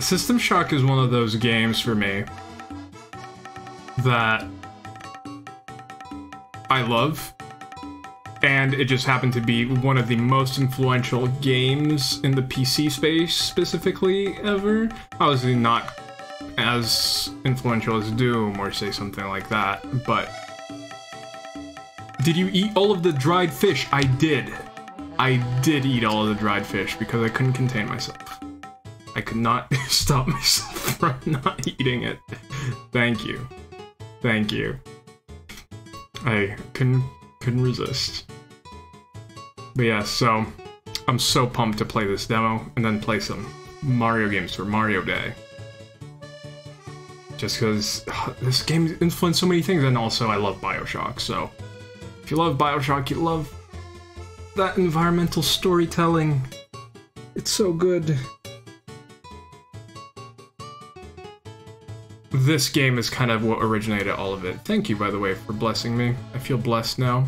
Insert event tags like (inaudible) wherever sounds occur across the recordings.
System Shock is one of those games for me that I love. And it just happened to be one of the most influential games in the PC space specifically ever. Obviously, not as influential as Doom or say something like that, but. Did you eat all of the dried fish? I did. I did eat all of the dried fish because I couldn't contain myself. I could not (laughs) stop myself (laughs) from not eating it. Thank you. Thank you. I couldn't couldn't resist. But yeah, so I'm so pumped to play this demo and then play some Mario games for Mario Day. Just because ah, this game influenced so many things, and also I love Bioshock, so if you love Bioshock, you love that environmental storytelling. It's so good. This game is kind of what originated all of it. Thank you, by the way, for blessing me. I feel blessed now.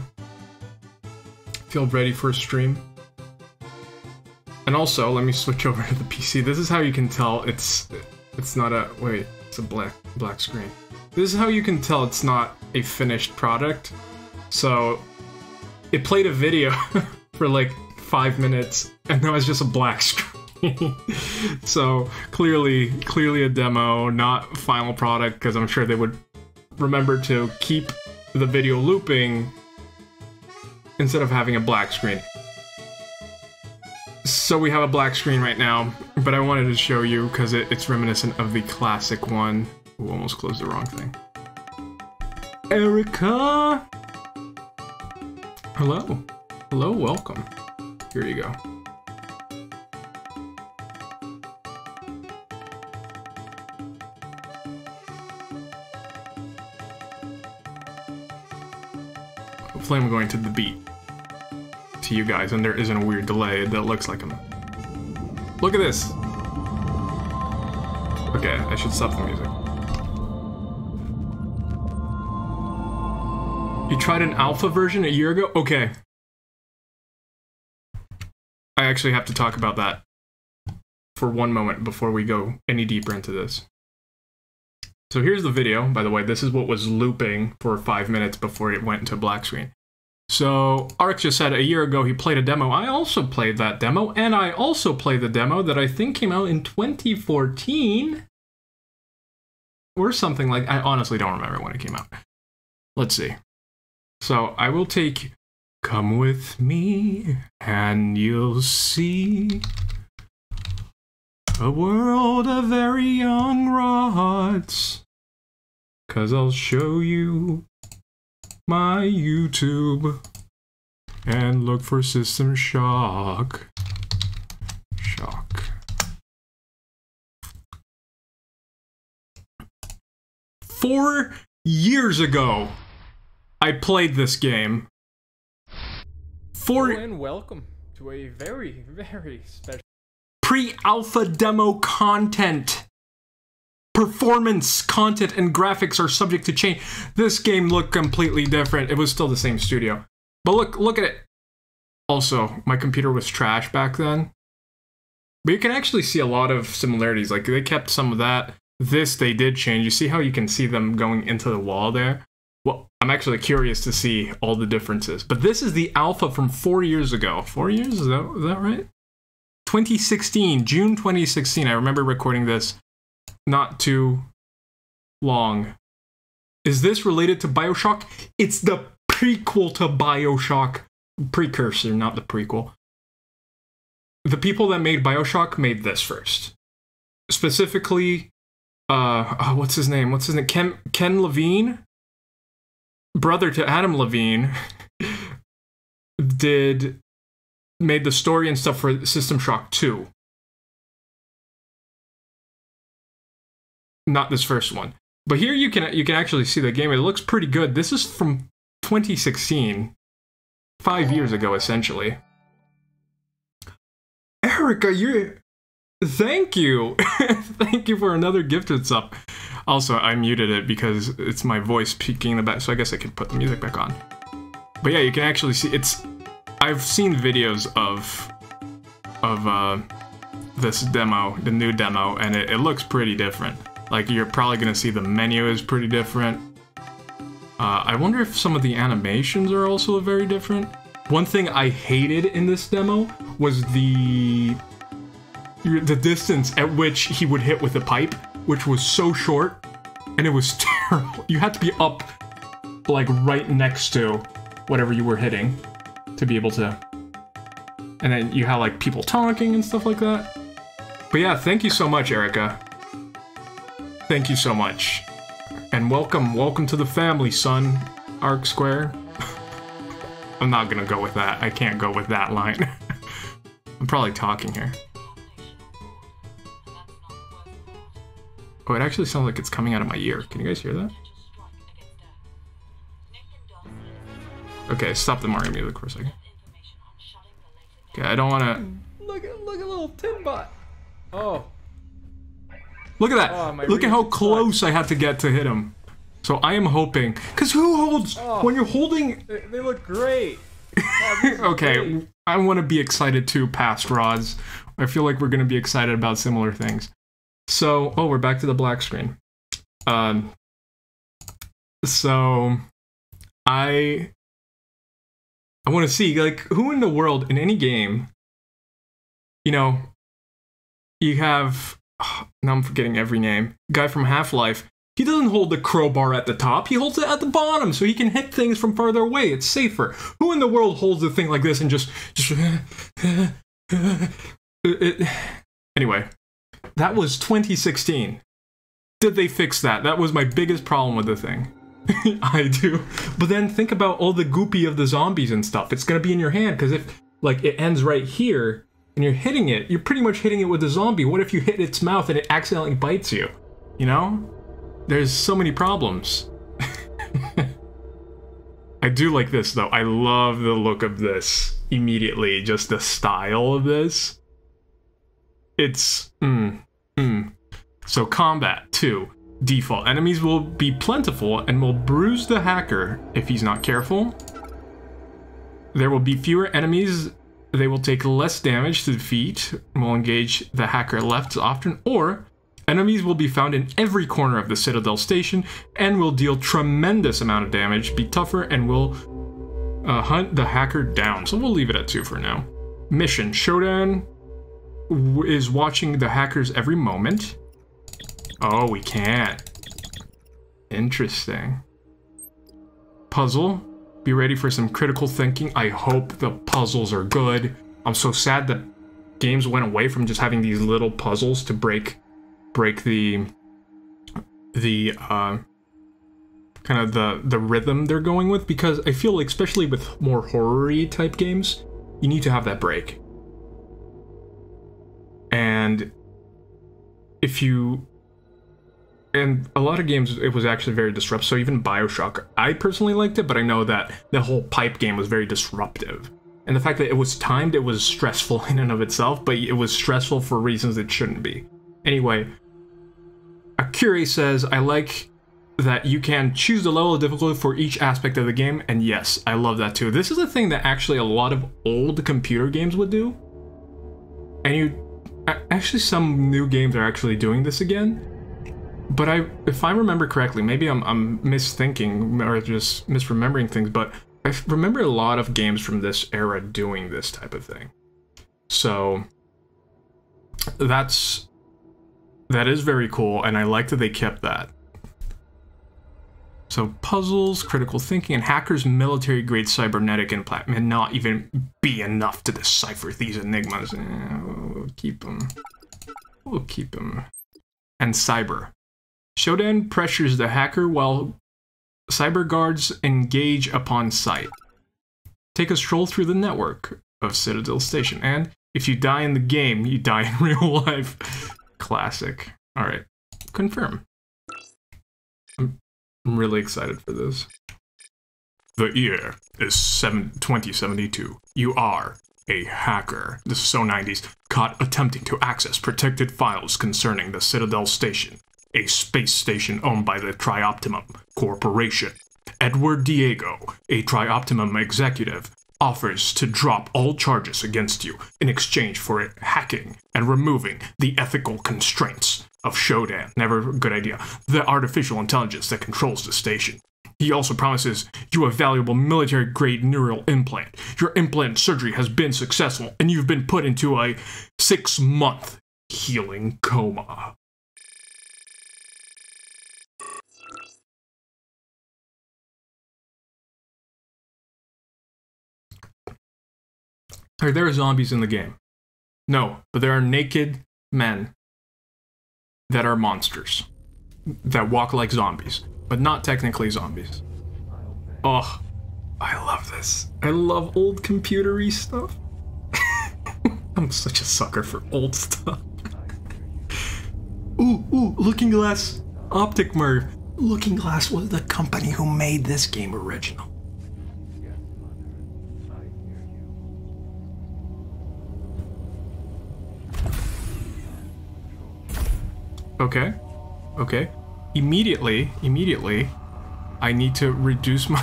Feel ready for a stream. And also, let me switch (laughs) over to the PC. This is how you can tell it's it's not a wait, it's a black black screen. This is how you can tell it's not a finished product. So it played a video (laughs) for like five minutes and now it's just a black (laughs) screen. (laughs) so clearly, clearly a demo, not final product, because I'm sure they would remember to keep the video looping instead of having a black screen. So we have a black screen right now, but I wanted to show you because it, it's reminiscent of the classic one. Ooh, almost closed the wrong thing. Erica! Hello. Hello, welcome. Here you go. I'm going to the beat to you guys and there isn't a weird delay that looks like I'm... Look at this! Okay, I should stop the music. You tried an alpha version a year ago? Okay. I actually have to talk about that for one moment before we go any deeper into this. So here's the video, by the way. This is what was looping for five minutes before it went into black screen. So Ark just said a year ago he played a demo. I also played that demo, and I also played the demo that I think came out in 2014 or something like. I honestly don't remember when it came out. Let's see. So I will take "Come with Me" and you'll see a world of very young rods. Cause I'll show you my YouTube and look for System Shock. Shock. Four years ago, I played this game. Four. Hello and welcome to a very, very special pre-alpha demo content. Performance, content, and graphics are subject to change. This game looked completely different. It was still the same studio. But look, look at it. Also, my computer was trash back then. But you can actually see a lot of similarities. Like, they kept some of that. This, they did change. You see how you can see them going into the wall there? Well, I'm actually curious to see all the differences. But this is the alpha from four years ago. Four years? Is that, is that right? 2016, June 2016. I remember recording this not too long. Is this related to Bioshock? It's the prequel to Bioshock. Precursor, not the prequel. The people that made Bioshock made this first. Specifically, uh, oh, what's his name? What's his name? Ken, Ken Levine? Brother to Adam Levine. (laughs) did made the story and stuff for System Shock 2. Not this first one. But here you can you can actually see the game. It looks pretty good. This is from 2016. 5 years ago essentially. Erica, you're Thank you. (laughs) Thank you for another gifted sub. Also, I muted it because it's my voice peeking in the back, so I guess I could put the music back on. But yeah, you can actually see it's I've seen videos of of uh, this demo, the new demo, and it, it looks pretty different. Like you're probably gonna see the menu is pretty different. Uh, I wonder if some of the animations are also very different. One thing I hated in this demo was the the distance at which he would hit with the pipe, which was so short, and it was (laughs) terrible. You had to be up, like right next to whatever you were hitting, to be able to. And then you had like people talking and stuff like that. But yeah, thank you so much, Erica. Thank you so much. And welcome, welcome to the family, son. Arc Square. (laughs) I'm not gonna go with that. I can't go with that line. (laughs) I'm probably talking here. Oh, it actually sounds like it's coming out of my ear. Can you guys hear that? Okay, stop the Mario music for a second. Okay, I don't want to. Look at look at little Tinbot. Oh, Look at that. Oh, Look at how close I had to get to hit him. So I am hoping, because who holds Oh. when you're holding? they, they look great. (laughs) Okay, great. I want to be excited too. Past rods, I feel like we're gonna be excited about similar things. So, oh, we're back to the black screen. Um. So, I I want to see like who in the world in any game. You know, you have (sighs) now I'm forgetting every name. Guy from Half Life. He doesn't hold the crowbar at the top. He holds it at the bottom, so he can hit things from farther away. It's safer. Who in the world holds a thing like this and just just? (sighs) (sighs) Anyway, that was 2016. Did they fix that? That was my biggest problem with the thing. (laughs) I do. But then think about all the goopy of the zombies and stuff. It's gonna be in your hand because if like it ends right here and you're hitting it, you're pretty much hitting it with a zombie. What if you hit its mouth and it accidentally bites you? You know? There's so many problems. (laughs) I do like this though. I love the look of this immediately. Just the style of this. It's mm, mm. So combat two. Default enemies will be plentiful and will bruise the hacker if he's not careful. There will be fewer enemies. They will take less damage to defeat and will engage the hacker left often, or enemies will be found in every corner of the Citadel station and will deal tremendous amount of damage, be tougher, and will uh, hunt the hacker down. So we'll leave it at two for now. Mission Shodan is watching the hackers every moment. Oh, we can't. Interesting. Puzzle. Be ready for some critical thinking. I hope the puzzles are good. I'm so sad that games went away from just having these little puzzles to break break the the uh kind of the the rhythm they're going with because I feel like especially with more horror type games, you need to have that break. And if you and a lot of games it was actually very disruptive so even bioshock i personally liked it but i know that the whole pipe game was very disruptive. And the fact that it was timed it was stressful (laughs) in and of itself but it was stressful for reasons it shouldn't be. Anyway akiri says i like that you can choose the level of difficulty for each aspect of the game and yes i love that too. This is a thing that actually a lot of old computer games would do. And you actually some new games are actually doing this again but I, if I remember correctly, maybe I'm, I'm misthinking or just misremembering things, but I remember a lot of games from this era doing this type of thing. So that's that is very cool, and I like that they kept that. So puzzles, critical thinking, and hackers' military-grade cybernetic implant may not even be enough to decipher these enigmas. Eh, we'll keep them. We'll keep them. And cyber. Shodan pressures the hacker while cyber guards engage upon sight. Take a stroll through the network of Citadel Station, and if you die in the game, you die in (laughs) real life. Classic. Alright, confirm. I'm, really excited for this. The year is seven, 2072. You are a hacker. This is so 90s. Caught attempting to access protected files concerning the Citadel Station a space station owned by the Trioptimum Corporation. Edward Diego, a Trioptimum executive, offers to drop all charges against you in exchange for hacking and removing the ethical constraints of Shodan. Never a good idea. The artificial intelligence that controls the station. He also promises you a valuable military grade neural implant. Your implant surgery has been successful, and you've been put into a six month healing coma. Are there are zombies in the game? No, but there are naked men that are monsters that walk like zombies, but not technically zombies. Oh, I love this. I love old computery stuff. (laughs) I'm such a sucker for old stuff. ooh, ooh, Looking Glass Optic Merv. Looking Glass was the company who made this game original. Okay. Okay. Immediately, immediately, I need to reduce my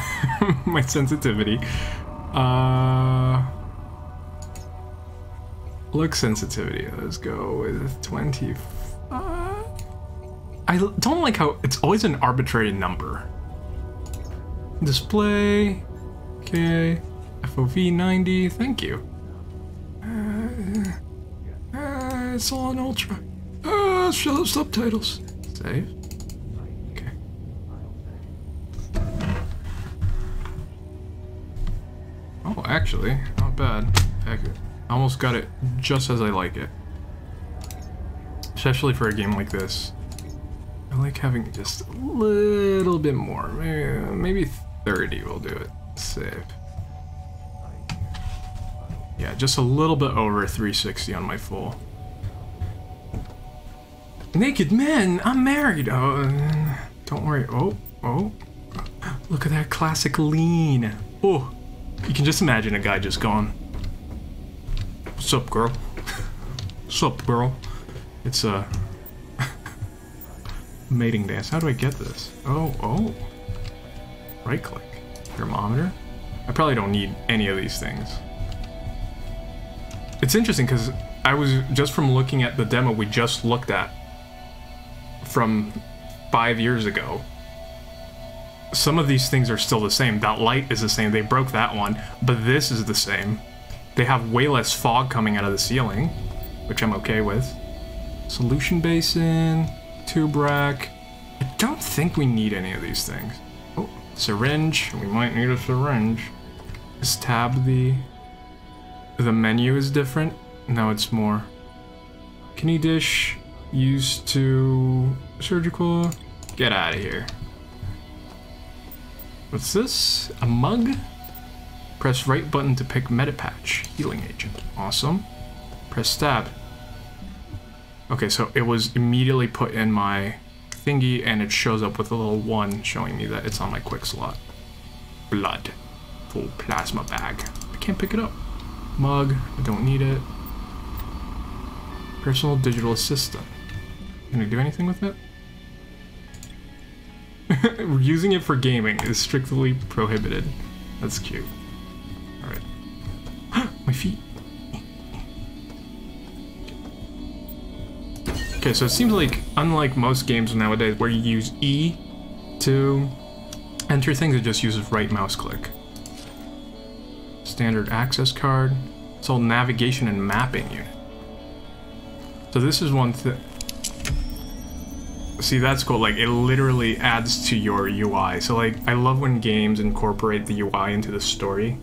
(laughs) my sensitivity. Uh look sensitivity. Let's go with 25. I don't like how it's always an arbitrary number. Display. Okay. FOV 90. Thank you. Uh, uh, it's all on ultra. Uh, show subtitles. Save. Okay. Oh, actually, not bad. Heck, I almost got it just as I like it. Especially for a game like this. I like having just a little bit more. Maybe, maybe 30 will do it. Save. Yeah, just a little bit over 360 on my full. Naked men, I'm married. Oh, uh, don't worry. Oh, oh. Look at that classic lean. Oh, you can just imagine a guy just going, What's up, girl? What's up, girl? It's uh, a (laughs) mating dance. How do I get this? Oh, oh. Right click. Thermometer? I probably don't need any of these things. It's interesting because I was just from looking at the demo we just looked at from five years ago. Some of these things are still the same. That light is the same. They broke that one, but this is the same. They have way less fog coming out of the ceiling, which I'm okay with. Solution basin, tube rack. I don't think we need any of these things. Oh, syringe. We might need a syringe. Is tab the... The menu is different? No, it's more. Kidney dish used to surgical. Get out of here. What's this? A mug? Press right button to pick Medipatch, healing agent. Awesome. Press stab. Okay, so it was immediately put in my thingy and it shows up with a little one showing me that it's on my quick slot. Blood. Full plasma bag. I can't pick it up. Mug. I don't need it. Personal digital assistant. Can I do anything with it? (laughs) Using it for gaming is strictly prohibited. That's cute. Alright. (gasps) My feet. Okay, so it seems like, unlike most games nowadays where you use E to enter things, it just uses right mouse click. Standard access card. It's all navigation and mapping unit. So this is one thing. See, that's cool. Like, it literally adds to your UI. So, like, I love when games incorporate the UI into the story.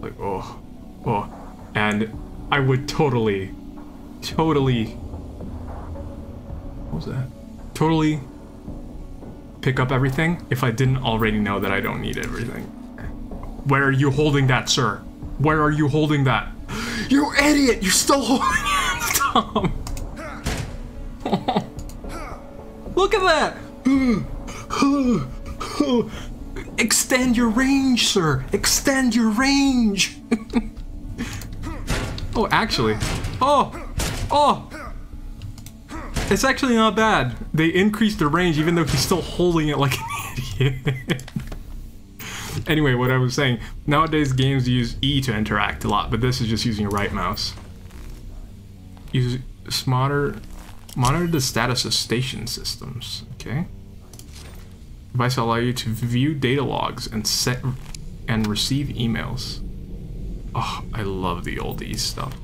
Like, oh, oh. And I would totally, totally... What was that? Totally pick up everything if I didn't already know that I don't need everything. Where are you holding that, sir? Where are you holding that? You idiot! You're still (laughs) holding it! Stop! (laughs) Look at that! Extend your range, sir! Extend your range! oh, actually. Oh! Oh! It's actually not bad. They increased the range even though he's still holding it like an idiot. anyway, what I was saying, nowadays games use E to interact a lot, but this is just using right mouse. Use smarter, monitor the status of station systems, okay? Device allow you to view data logs and set and receive emails. Oh, I love the old E stuff.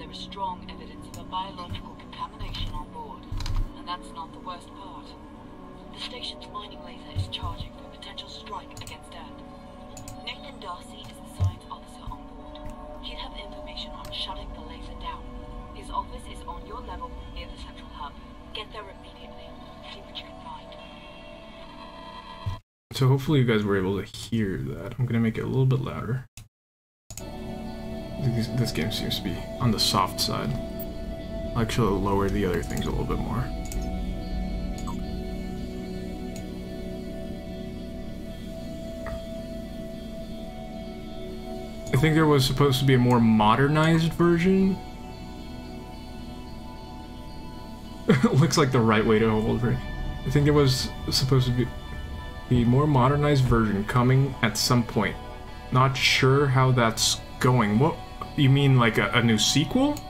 There is strong evidence of a biological contamination on board. And that's not the worst part. The station's mining laser is charging for a potential strike against Earth. Nathan Darcy is the science officer on board. He'll have information on shutting the laser down. His office is on your level near the central hub. Get there immediately. See what you can find. So hopefully you guys were able to hear that. I'm gonna make it a little bit louder. This, game seems to be on the soft side. I'll actually lower the other things a little bit more. I think there was supposed to be a more modernized version. (laughs) Looks like the right way to hold it. I think there was supposed to be the more modernized version coming at some point. Not sure how that's going. What you mean, like a, a new sequel,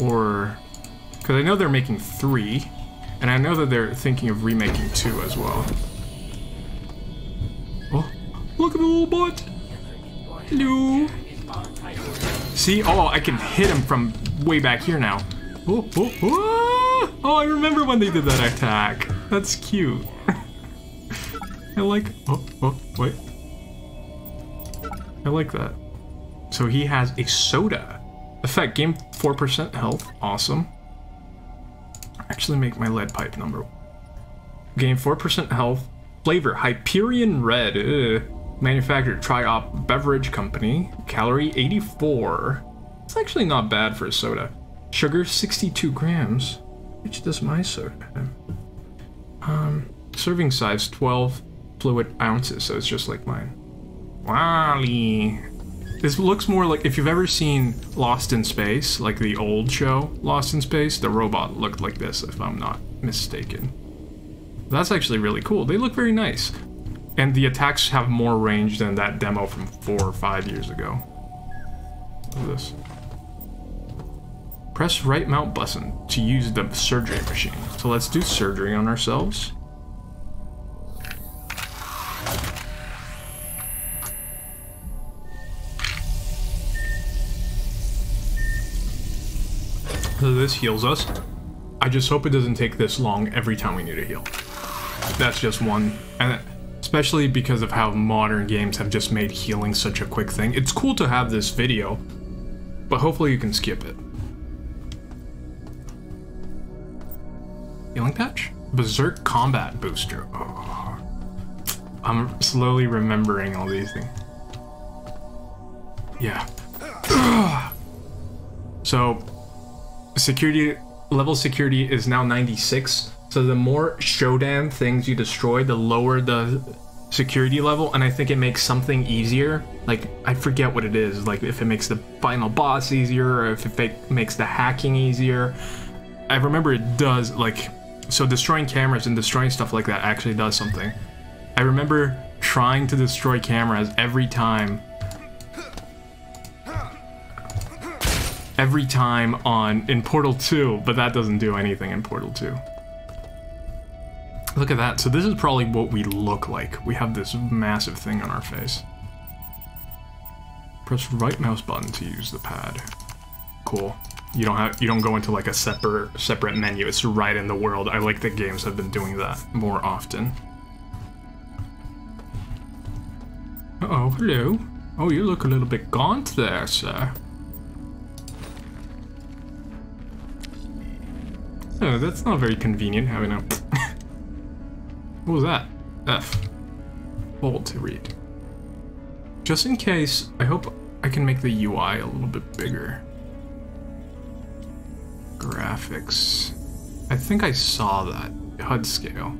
or because I know they're making three, and I know that they're thinking of remaking two as well. Oh, look at the little butt. Hello. See? Oh, I can hit him from way back here now. Oh, oh, oh! Oh, I remember when they did that attack. That's cute. (laughs) I like. Oh, oh, wait. I like that. So he has a soda. Effect, gain 4% health. Awesome. Actually make my lead pipe number. Gain 4% health. Flavor, Hyperion Red. Ugh. Manufactured, Tri-Op Beverage Company. Calorie 84. It's actually not bad for a soda. Sugar, 62 grams. Which does my soda have? Um, serving size, 12 fluid ounces, so it's just like mine. Wally. This looks more like if you've ever seen Lost in Space, like the old show Lost in Space, the robot looked like this, if I'm not mistaken. That's actually really cool. They look very nice. And the attacks have more range than that demo from four or five years ago. This? Press right mount button to use the surgery machine. So let's do surgery on ourselves. This heals us. I just hope it doesn't take this long every time we need to heal. That's just one, and especially because of how modern games have just made healing such a quick thing. It's cool to have this video, but hopefully you can skip it. Healing patch? Berserk Combat Booster. Oh. I'm slowly remembering all these things. Yeah. (sighs) so, security level security is now 96 so the more shodan things you destroy the lower the security level. And i think it makes something easier. Like i forget what it is. Like if it makes the final boss easier or if it makes the hacking easier. I remember it does like so destroying cameras and destroying stuff like that actually does something. I remember trying to destroy cameras every time every time on in Portal 2, but that doesn't do anything in Portal 2. Look at that. So this is probably what we look like. We have this massive thing on our face. Press right mouse button to use the pad. Cool. You don't have you don't go into like a separate separate menu. It's right in the world. I like that games have been doing that more often. Uh oh, hello. Oh, you look a little bit gaunt there, sir. Oh, that's not very convenient having a... (laughs) what was that? F. Bold to read. Just in case, I hope I can make the UI a little bit bigger. Graphics. I think I saw that HUD scale.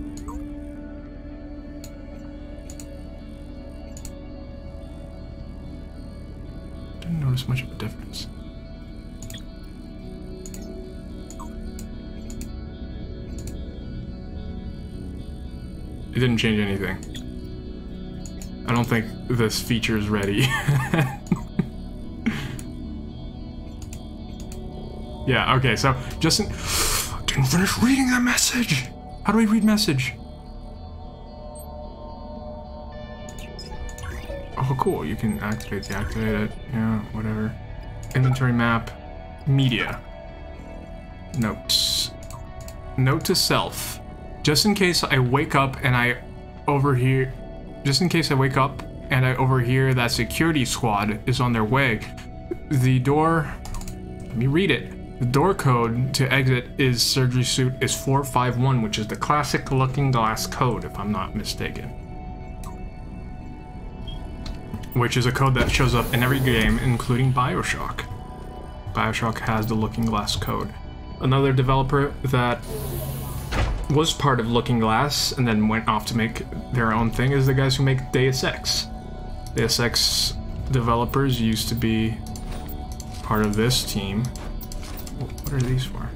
Didn't notice much of a difference. It didn't change anything. I don't think this feature is ready. (laughs) yeah, okay, so Justin (gasps) didn't finish reading that message. How do I read message? Oh, cool. You can activate, deactivate it. Yeah, whatever. Inventory map. Media. Notes. Note to self. Just in case I wake up and I overhear... Just in case I wake up and I overhear that security squad is on their way, the door... Let me read it. The door code to exit is surgery suit is 451, which is the classic looking glass code, if I'm not mistaken. Which is a code that shows up in every game, including Bioshock. Bioshock has the looking glass code. Another developer that was part of Looking Glass and then went off to make their own thing is the guys who make Deus Ex. Deus Ex developers used to be part of this team. What are these for?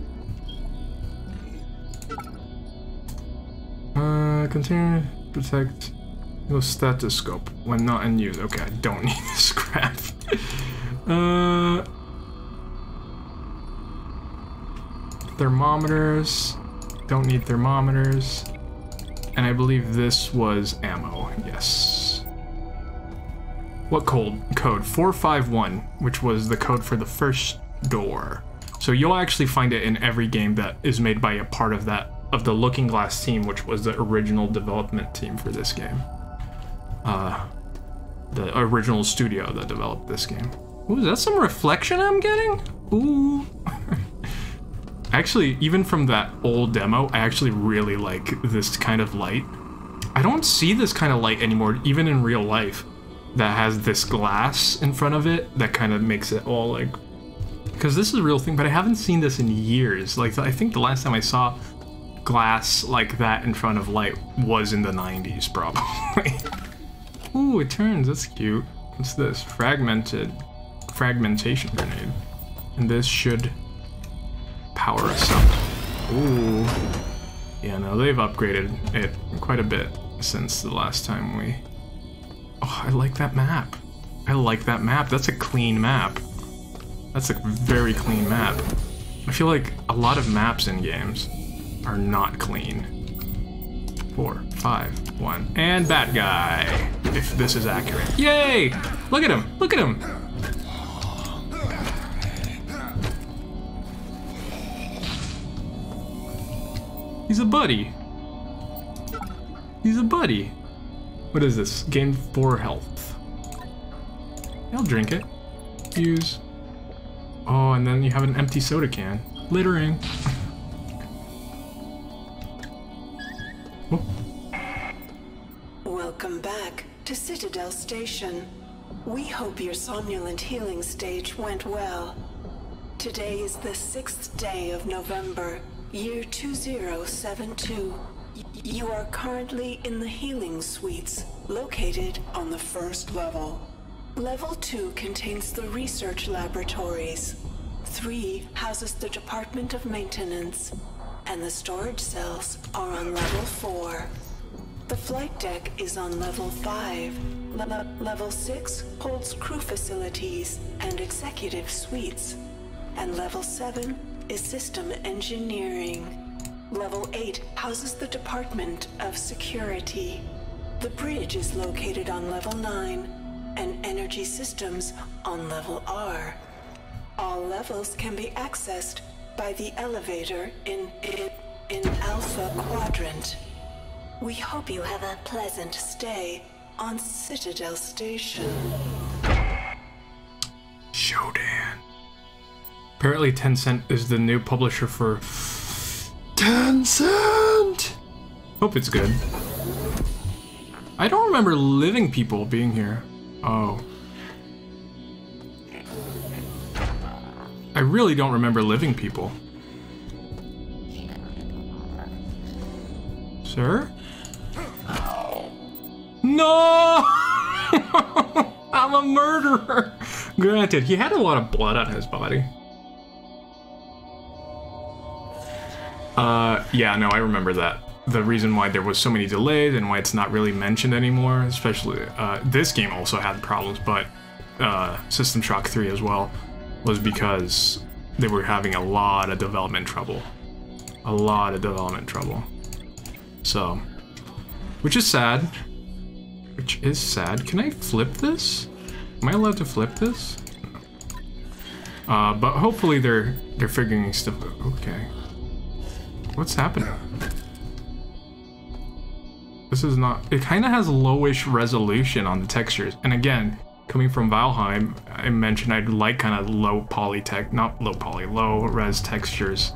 Uh, continue to protect your stethoscope when not in use. Okay, I don't (laughs) need this crap. (laughs) uh, thermometers. Don't need thermometers. And I believe this was ammo. Yes. What code? Code 451, which was the code for the first door. So you'll actually find it in every game that is made by a part of that of the Looking Glass team, which was the original development team for this game. Uh, the original studio that developed this game. Ooh, is that some reflection I'm getting? Ooh. (laughs) actually, even from that old demo, I actually really like this kind of light. I don't see this kind of light anymore, even in real life, that has this glass in front of it that kind of makes it all like because this is a real thing, but I haven't seen this in years. Like, I think the last time I saw glass like that in front of light was in the 90s, probably. (laughs) Ooh, it turns. That's cute. What's this? Fragmented. Fragmentation grenade. And this should power up. Ooh. Yeah, no, they've upgraded it quite a bit since the last time we... Oh, I like that map. I like that map. That's a clean map. That's a very clean map. I feel like a lot of maps in games are not clean. Four, five, one, and that guy, if this is accurate. Yay! Look at him, look at him! He's a buddy. He's a buddy. What is this? Gain 4 health. I'll drink it. Use. Oh, and then you have an empty soda can. Littering. Welcome back to Citadel Station. We hope your somnolent healing stage went well. Today is the sixth day of November, year 2072. Y- You are currently in the healing suites, located on the first level. Level 2 contains the research laboratories. 3 houses the Department of Maintenance. And the storage cells are on level 4. The flight deck is on level 5. Le- le- level 6 holds crew facilities and executive suites. And level 7 is system engineering. Level 8 houses the Department of Security. The bridge is located on level 9 and energy systems on level R. All levels can be accessed by the elevator in, in, in Alpha Quadrant. We hope you have a pleasant stay on Citadel Station. Shodan. Apparently Tencent is the new publisher for Tencent. Hope it's good. I don't remember living people being here. Oh. I really don't remember living people. Sir? No! (laughs) I'm a murderer! Granted, he had a lot of blood on his body. Uh, yeah, no, I remember that. The reason why there was so many delays and why it's not really mentioned anymore, especially, uh, this game also had problems, but, uh, System Shock 3 as well, was because they were having a lot of development trouble. A lot of development trouble. So, which is sad. Which is sad. Can I flip this? Am I allowed to flip this? Uh, but hopefully they're they're figuring stuff. Okay. What's happening? This is not. It kind of has lowish resolution on the textures, and again, coming from Valheim, I mentioned I'd like kind of low poly tech, not low poly, low res textures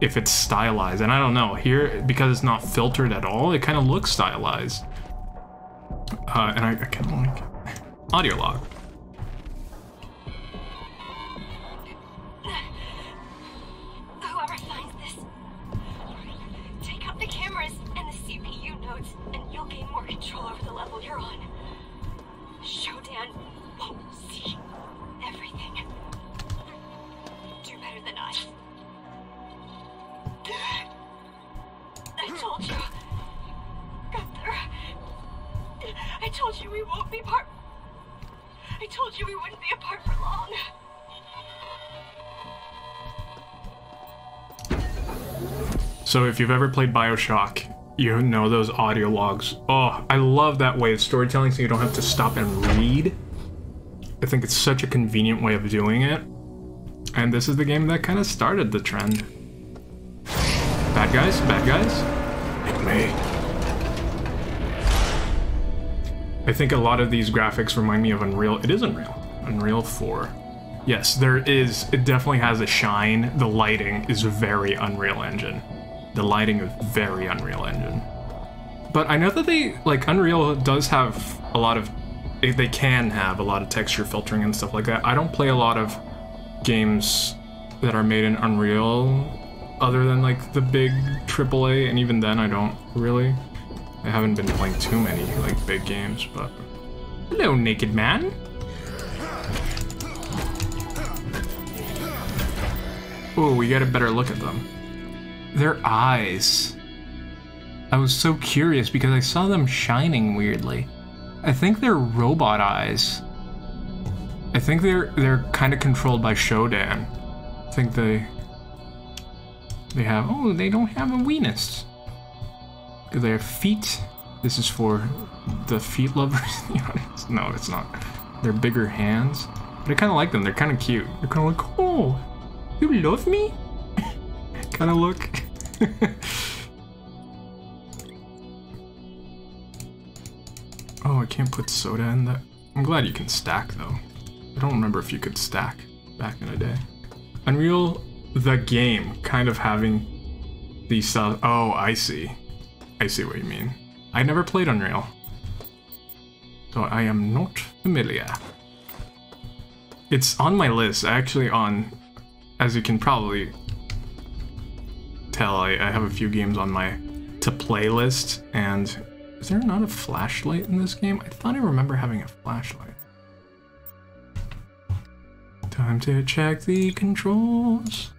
if it's stylized. And I don't know, here, because it's not filtered at all, it kind of looks stylized. Uh, and I, I kind of like audio log. So if you've ever played Bioshock, you know those audio logs. Oh, I love that way of storytelling so you don't have to stop and read. I think it's such a convenient way of doing it. And this is the game that kind of started the trend. Bad guys? Bad guys? Me. I think a lot of these graphics remind me of Unreal. It is Unreal. Unreal 4. Yes, there is. It definitely has a shine. The lighting is very Unreal Engine. The lighting is very Unreal Engine. But I know that they, like, Unreal does have a lot of. They they can have a lot of texture filtering and stuff like that. I don't play a lot of games that are made in Unreal other than, like, the big AAA, and even then I don't really. I haven't been playing too many, like, big games, but. Hello, Naked Man. Oh, we get a better look at them. Their eyes. I was so curious because I saw them shining weirdly. I think they're robot eyes. I think they're they're kind of controlled by Shodan. I think they they have oh they don't have a weenus. Do they have feet? This is for the feet lovers. no, it's not. They're bigger hands. But I kind of like them. They're kind of cute. They're kind of like oh, you love me? (laughs) kind of look. (laughs) oh, I can't put soda in that. I'm glad you can stack though. I don't remember if you could stack back in the day. Unreal, the game, kind of having these stuff. Oh, I see. I see what you mean. I never played Unreal. So I am not familiar. It's on my list, actually on, as you can probably tell, I, I have a few games on my to play list, and is there not a flashlight in this game? I thought I remember having a flashlight. Time to check the controls.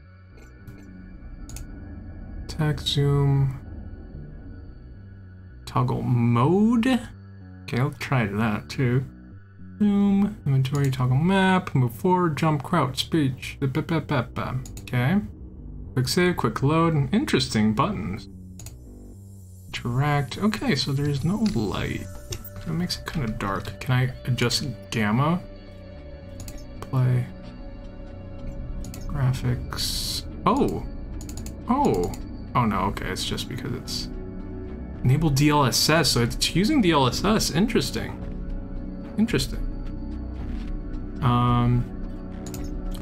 Attack zoom. Toggle mode. Okay, I'll try that too. Zoom, inventory, toggle map, move forward, jump, crouch, speech. Okay. Quick save, quick load, and interesting buttons. Interact. Okay, so there's no light. That makes it kind of dark. Can I adjust gamma? Play. Graphics. Oh! Oh! Oh no, okay, it's just because it's... Enable DLSS, so it's using DLSS. Interesting. Interesting. Um...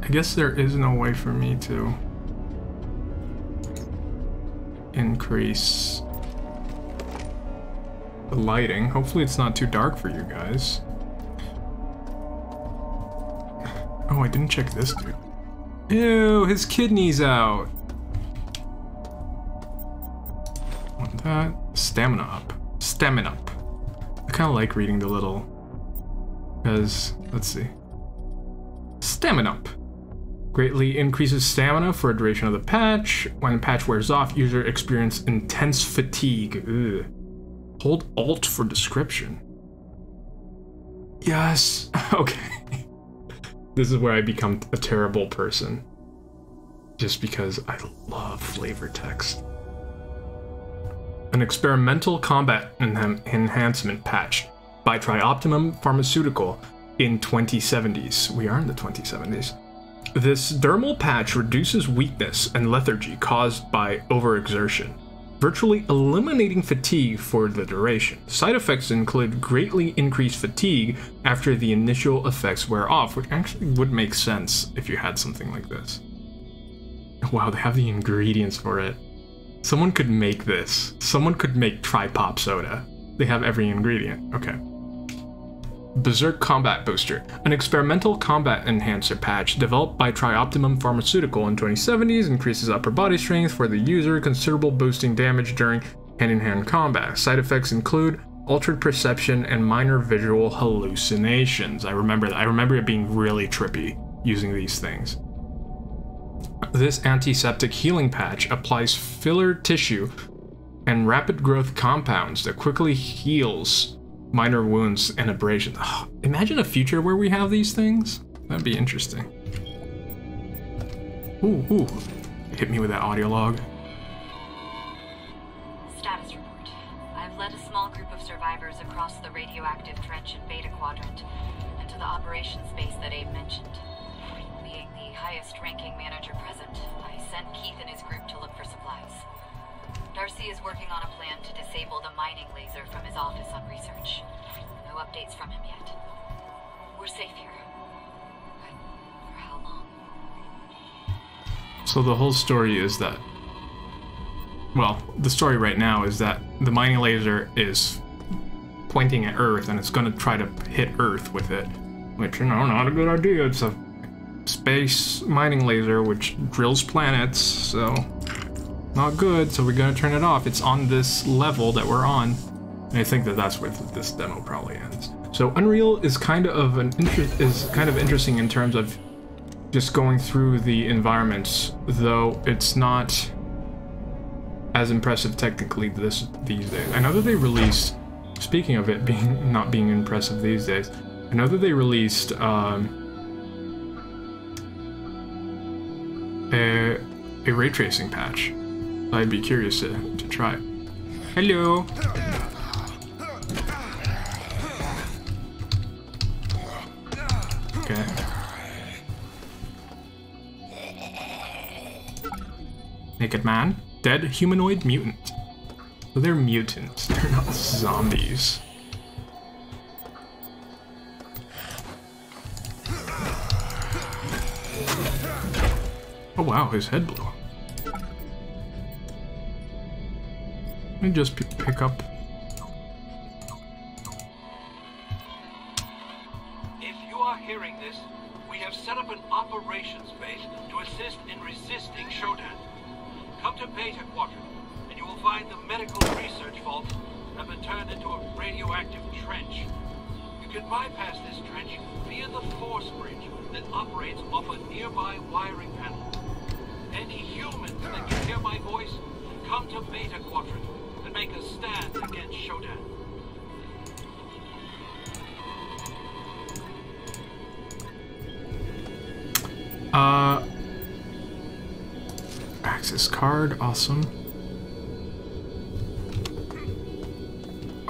I guess there is no way for me to increase the lighting. Hopefully it's not too dark for you guys. Oh, I didn't check this dude. Ew, his kidney's out. Want that. Stamina up. Stamina up. I kind of like reading the little. Because, let's see. Stamina up. Greatly increases stamina for a duration of the patch. When the patch wears off, user experience intense fatigue. Ugh. Hold Alt for description. Yes. (laughs) Okay. this is where I become a terrible person. Just because I love flavor text. An experimental combat enha- enhancement patch by Trioptimum Pharmaceutical in 2070s. We are in the 2070s. This dermal patch reduces weakness and lethargy caused by overexertion, virtually eliminating fatigue for the duration. Side effects include greatly increased fatigue after the initial effects wear off, which actually would make sense if you had something like this. Wow, they have the ingredients for it. Someone could make this. Someone could make Tri-Pop soda. They have every ingredient. Okay. Berserk Combat Booster, an experimental combat enhancer patch developed by Trioptimum Pharmaceutical in 2070s, increases upper body strength for the user, considerable boosting damage during hand-in-hand combat. Side effects include altered perception and minor visual hallucinations. I remember that- I remember it being really trippy using these things. This antiseptic healing patch applies filler tissue and rapid growth compounds that quickly heals minor wounds and abrasions. Ugh, imagine a future where we have these things. That'd be interesting. Ooh, ooh. Hit me with that audio log. Status report. I've led a small group of survivors across the radioactive trench in Beta Quadrant and to the operations base that Abe mentioned. Being the highest ranking manager present, I sent Keith and his group to look for supplies. D'Arcy is working on a plan to disable the mining laser from his office on research. No updates from him yet. We're safe here. For how long? So the whole story is that. Well, the story right now is that the mining laser is pointing at Earth and it's going to try to hit Earth with it. Which, you know, not a good idea. It's a space mining laser which drills planets, so. Not good, so we're gonna turn it off. It's on this level that we're on. And I think that that's where this demo probably ends. So Unreal is kind of an is kind of interesting in terms of just going through the environments, though it's not as impressive technically this these days. I know that they released. Speaking of it being not being impressive these days, I know that they released um, a, a ray tracing patch. I'd be curious to, to try. Hello. Okay. Naked man. Dead humanoid mutant. So they're mutants. (laughs) They're not zombies. Oh wow, his head blew Let me just pick up. If you are hearing this, we have set up an operations base to assist in resisting Shodan. Come to Beta Quadrant, and you will find the medical research vaults have been turned into a radioactive trench. You can bypass this trench via the force bridge that operates off a nearby wiring panel. Any humans that can hear my voice, come to Beta Quadrant make a stand against Shodan. Uh. Access card, awesome. (sighs)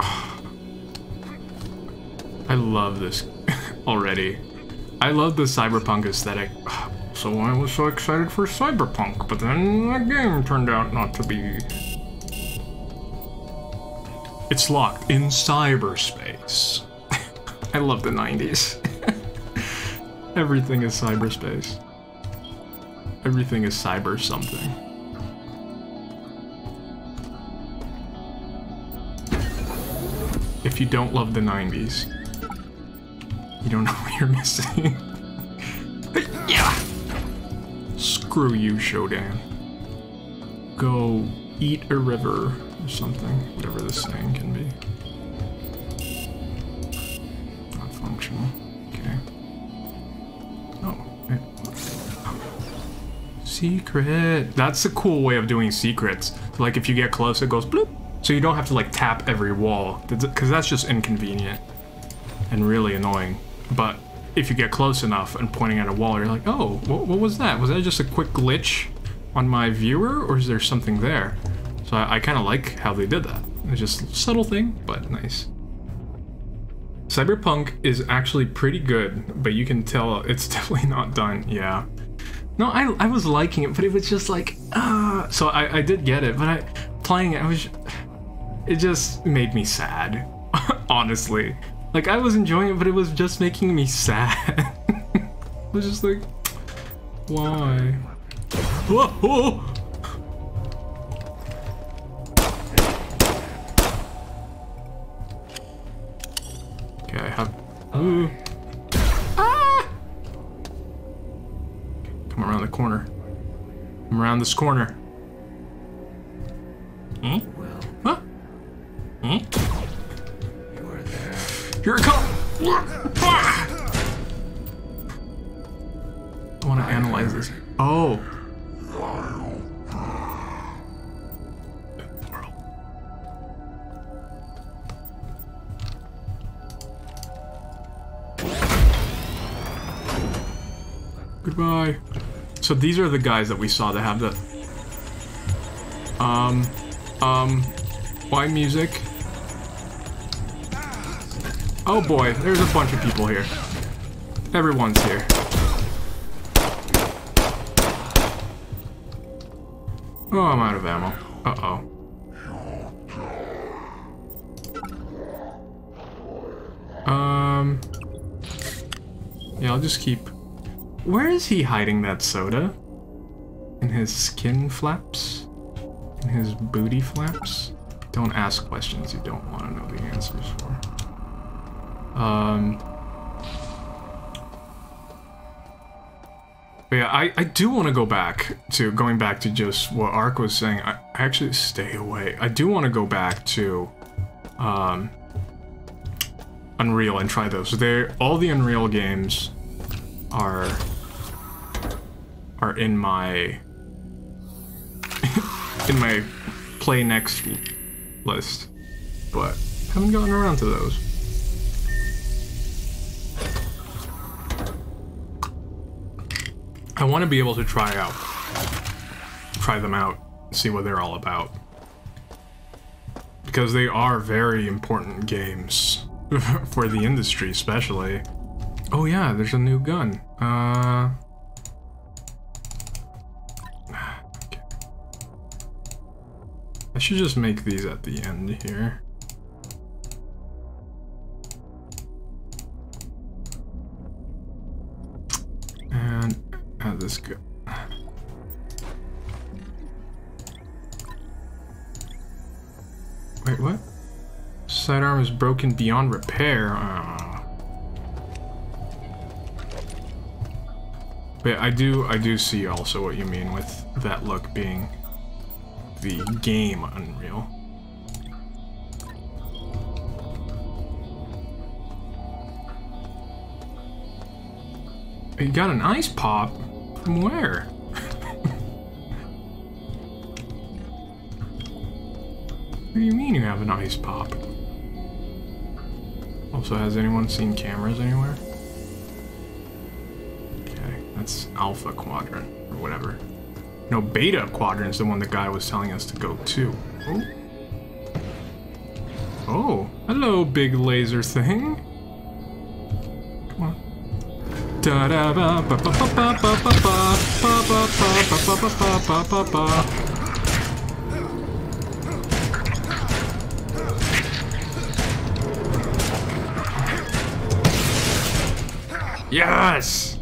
I love this (laughs) already. I love the cyberpunk aesthetic. (sighs) So I was so excited for cyberpunk, but then the game turned out not to be. It's locked in cyberspace. (laughs) I love the 90s. (laughs) Everything is cyberspace. Everything is cyber something. If you don't love the 90s, you don't (laughs) know what you're missing. yeah! Screw you, Shodan. Go eat a river. Something. Whatever this thing can be. Not functional. Okay. Oh. Secret. That's a cool way of doing secrets. Like if you get close, it goes bloop. So you don't have to like tap every wall, because that's just inconvenient and really annoying. But if you get close enough and pointing at a wall, you're like, oh, what, what was that? Was that just a quick glitch on my viewer, or is there something there? So I, I kind of like how they did that. It's just subtle thing, but nice. Cyberpunk is actually pretty good, but you can tell (laughs) it's definitely not done. Yeah. No, I, I was liking it, but it was just like, uh, so I, I did get it, but I, playing it, I was, it just made me sad, (laughs) honestly. Like, I was enjoying it, but it was just making me sad. (laughs) I was just like, why? Whoa, Ooh. Ah! Come around the corner. Come around this corner. Hmm? Huh? Hmm? Here it comes! I want to analyze this. Oh. Goodbye. So these are the guys that we saw that have the... Um... Um... Why music? Oh boy, there's a bunch of people here. Everyone's here. Oh, I'm out of ammo. Uh-oh. Um... Yeah, I'll just keep... Where is he hiding that soda? In his skin flaps? In his booty flaps? Don't ask questions you don't want to know the answers for. Um... But yeah, I, I do want to go back to going back to just what Ark was saying. I actually stay away. I do want to go back to um, Unreal and try those. They're, all the Unreal games are are in my in my play next list, but haven't gotten around to those. I want to be able to try out, try them out, see what they're all about. Because they are very important games (laughs) for the industry, especially. Oh yeah, there's a new gun. Uh. okay. I should just make these at the end here. And add this go? Wait, what? Sidearm is broken beyond repair. Ah. But I do, I do see also what you mean with that look being the game Unreal. You got an ice pop? From where? (laughs) what do you mean you have an ice pop? Also, has anyone seen cameras anywhere? Alpha Quadrant, or whatever. No, Beta Quadrant is the one the guy was telling us to go to. Oh. Oh, hello, big laser thing. Come on. Da da ba ba ba ba ba ba ba ba ba ba ba ba ba ba ba. Yes!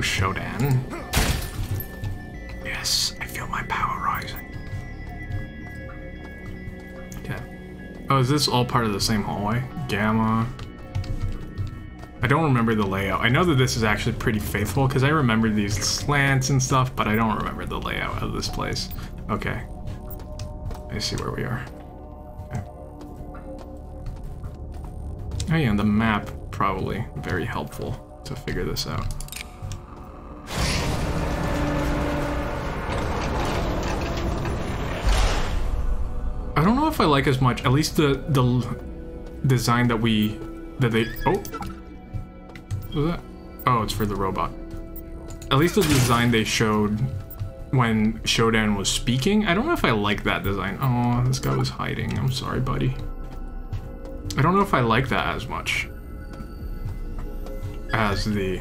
Shodan. Yes, I feel my power rising. Okay. Oh, is this all part of the same hallway? Gamma. I don't remember the layout. I know that this is actually pretty faithful because I remember these slants and stuff, but I don't remember the layout of this place. Okay. I see where we are. Okay. Oh yeah, the map probably very helpful to figure this out. I don't know if I like as much, at least the the design that we that they oh what was that? Oh, it's for the robot. At least the design they showed when Shodan was speaking. I don't know if I like that design. Oh, this guy was hiding. I'm sorry, buddy. I don't know if I like that as much as the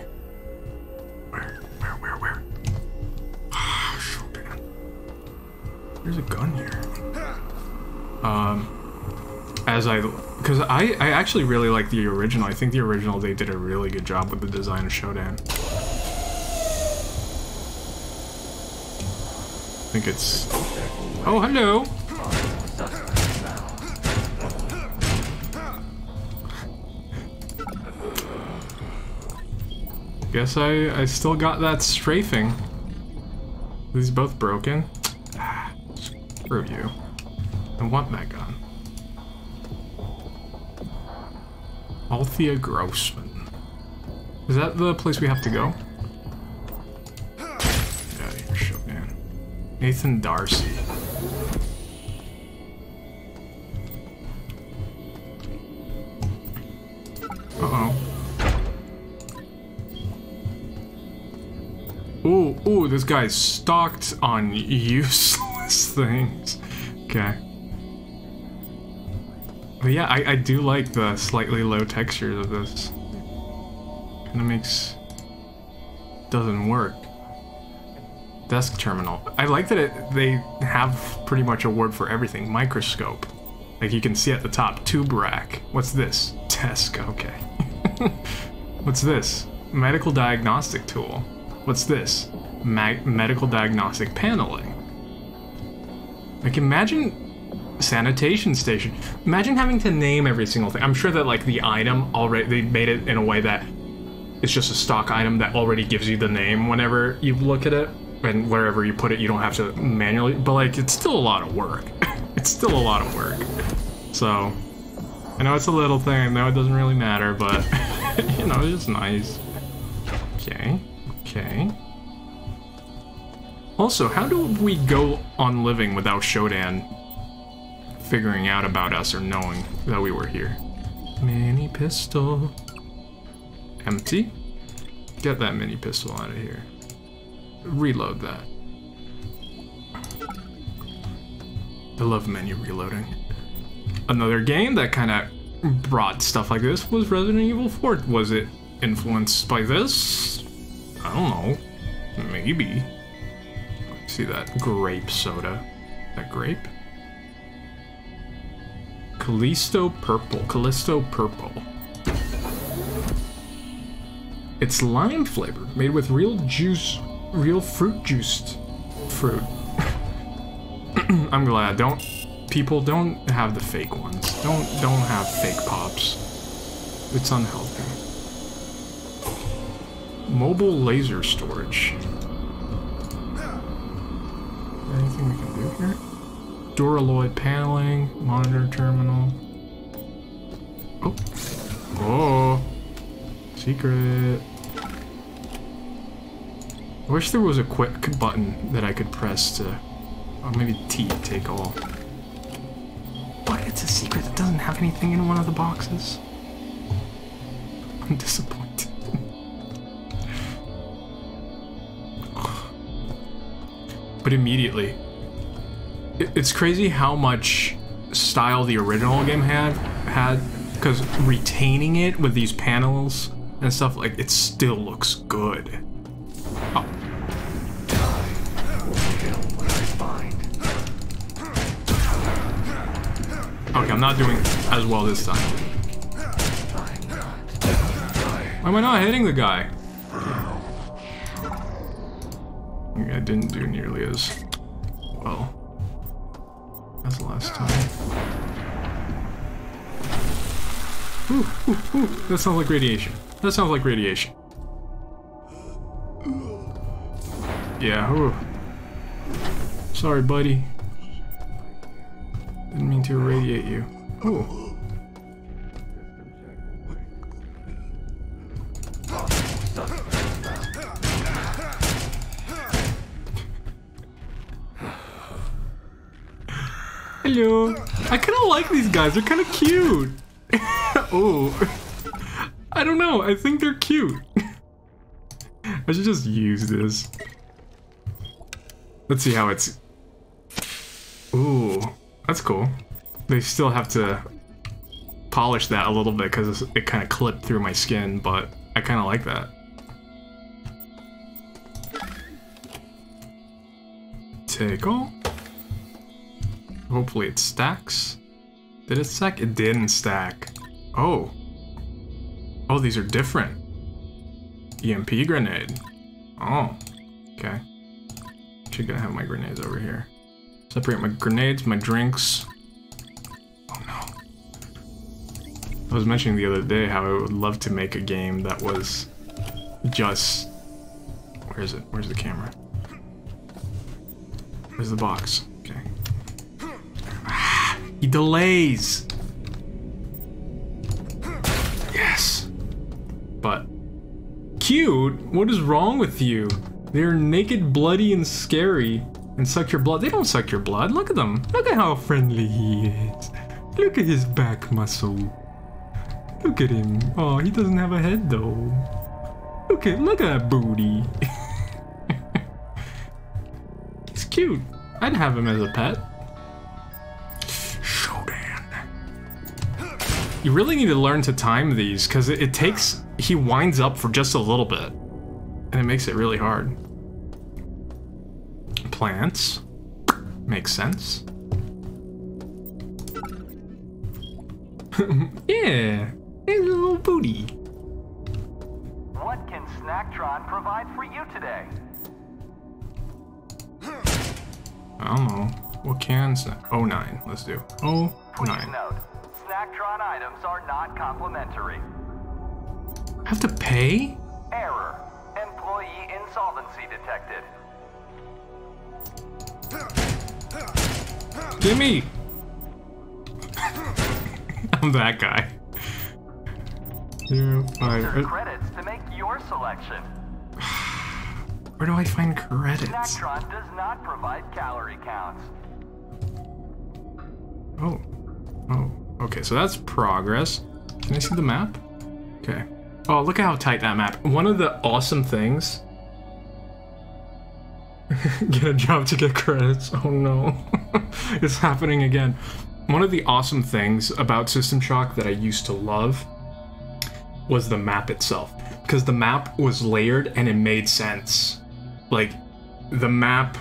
where where where where. (sighs) There's a gun here. Um, as I, because I, I actually really like the original. I think the original they did a really good job with the design of Shodan. I think it's. Oh, hello. Guess I I still got that strafing. These both broken. (sighs) Screw you. I want that gun. Althea Grossman. Is that the place we have to go? Out of here, Shogun. Nathan D'Arcy. Uh-oh. Ooh, ooh, this guy's stocked on (laughs) useless things. Okay. But yeah, I, I do like the slightly low textures of this. Kinda makes... Doesn't work. Desk terminal. I like that it, they have pretty much a word for everything. Microscope. Like you can see at the top, tube rack. What's this? Desk, okay. (laughs) What's this? Medical diagnostic tool. What's this? Mag medical diagnostic paneling. Like imagine sanitation station. Imagine having to name every single thing. I'm sure that like the item already they made it in a way that it's just a stock item that already gives you the name whenever you look at it and wherever you put it you don't have to manually but like it's still a lot of work. (laughs) it's still a lot of work. So I know it's a little thing, I know it doesn't really matter, but (laughs) you know, it's nice. Okay. Okay. Also, how do we go on living without Shodan figuring out about us or knowing that we were here? Mini pistol. Empty? Get that mini pistol out of here. Reload that. I love menu reloading. Another game that kind of brought stuff like this was Resident Evil 4. Was it influenced by this? I don't know. Maybe. See that grape soda. That grape? Callisto Purple. Callisto Purple. It's lime flavored, made with real juice, real fruit juiced fruit. (clears throat) I'm glad. Don't people don't have the fake ones. Don't don't have fake pops. It's unhealthy. Mobile laser storage. Anything we can do here? Duralloy paneling, monitor terminal. Oh. Oh. Secret. I wish there was a quick button that I could press to... Or maybe T, take all. But it's a secret that doesn't have anything in one of the boxes. I'm disappointed. (laughs) but immediately, it's crazy how much style the original game had had because retaining it with these panels and stuff like it still looks good. Oh. Okay, I'm not doing as well this time. Why am I not hitting the guy? I didn't do nearly as well as last time. Ooh, ooh, ooh. That sounds like radiation. That sounds like radiation. Yeah, ooh. Sorry, buddy. Didn't mean to irradiate you. Ooh. Guys. They're kind of cute. (laughs) oh. I don't know. I think they're cute. (laughs) I should just use this. Let's see how it's... Ooh. That's cool. They still have to polish that a little bit because it kind of clipped through my skin, but I kind of like that. Take all. Hopefully it stacks. Did it stack? It didn't stack. Oh. Oh, these are different. EMP grenade. Oh. Okay. Actually gonna have my grenades over here. Separate my grenades, my drinks. Oh no. I was mentioning the other day how I would love to make a game that was just... Where is it? Where's the camera? Where's the box? He delays. Yes. But cute. What is wrong with you? They're naked, bloody, and scary, and suck your blood. They don't suck your blood. Look at them. Look at how friendly he is. Look at his back muscle. Look at him. Oh, he doesn't have a head though. Look at look at that booty. (laughs) He's cute. I'd have him as a pet. You really need to learn to time these because it, it takes. He winds up for just a little bit, and it makes it really hard. Plants makes sense. (laughs) yeah, hey, little booty. What can Snacktron provide for you today? I don't know. What can snack? Oh nine. Let's do. Oh Please note, Snacktron items are not complimentary. I have to pay? Error. Employee insolvency detected. Gimme! I'm that guy. Zero, five. Insert uh, credits to make your selection. Where do I find credits? Snacktron does not provide calorie counts. Oh. Oh. Okay, so that's progress. Can I see the map? Okay. Oh, look at how tight that map. One of the awesome things. (laughs) get a job to get credits. Oh no. (laughs) it's happening again. One of the awesome things about System Shock that I used to love was the map itself. Because the map was layered and it made sense. Like, the map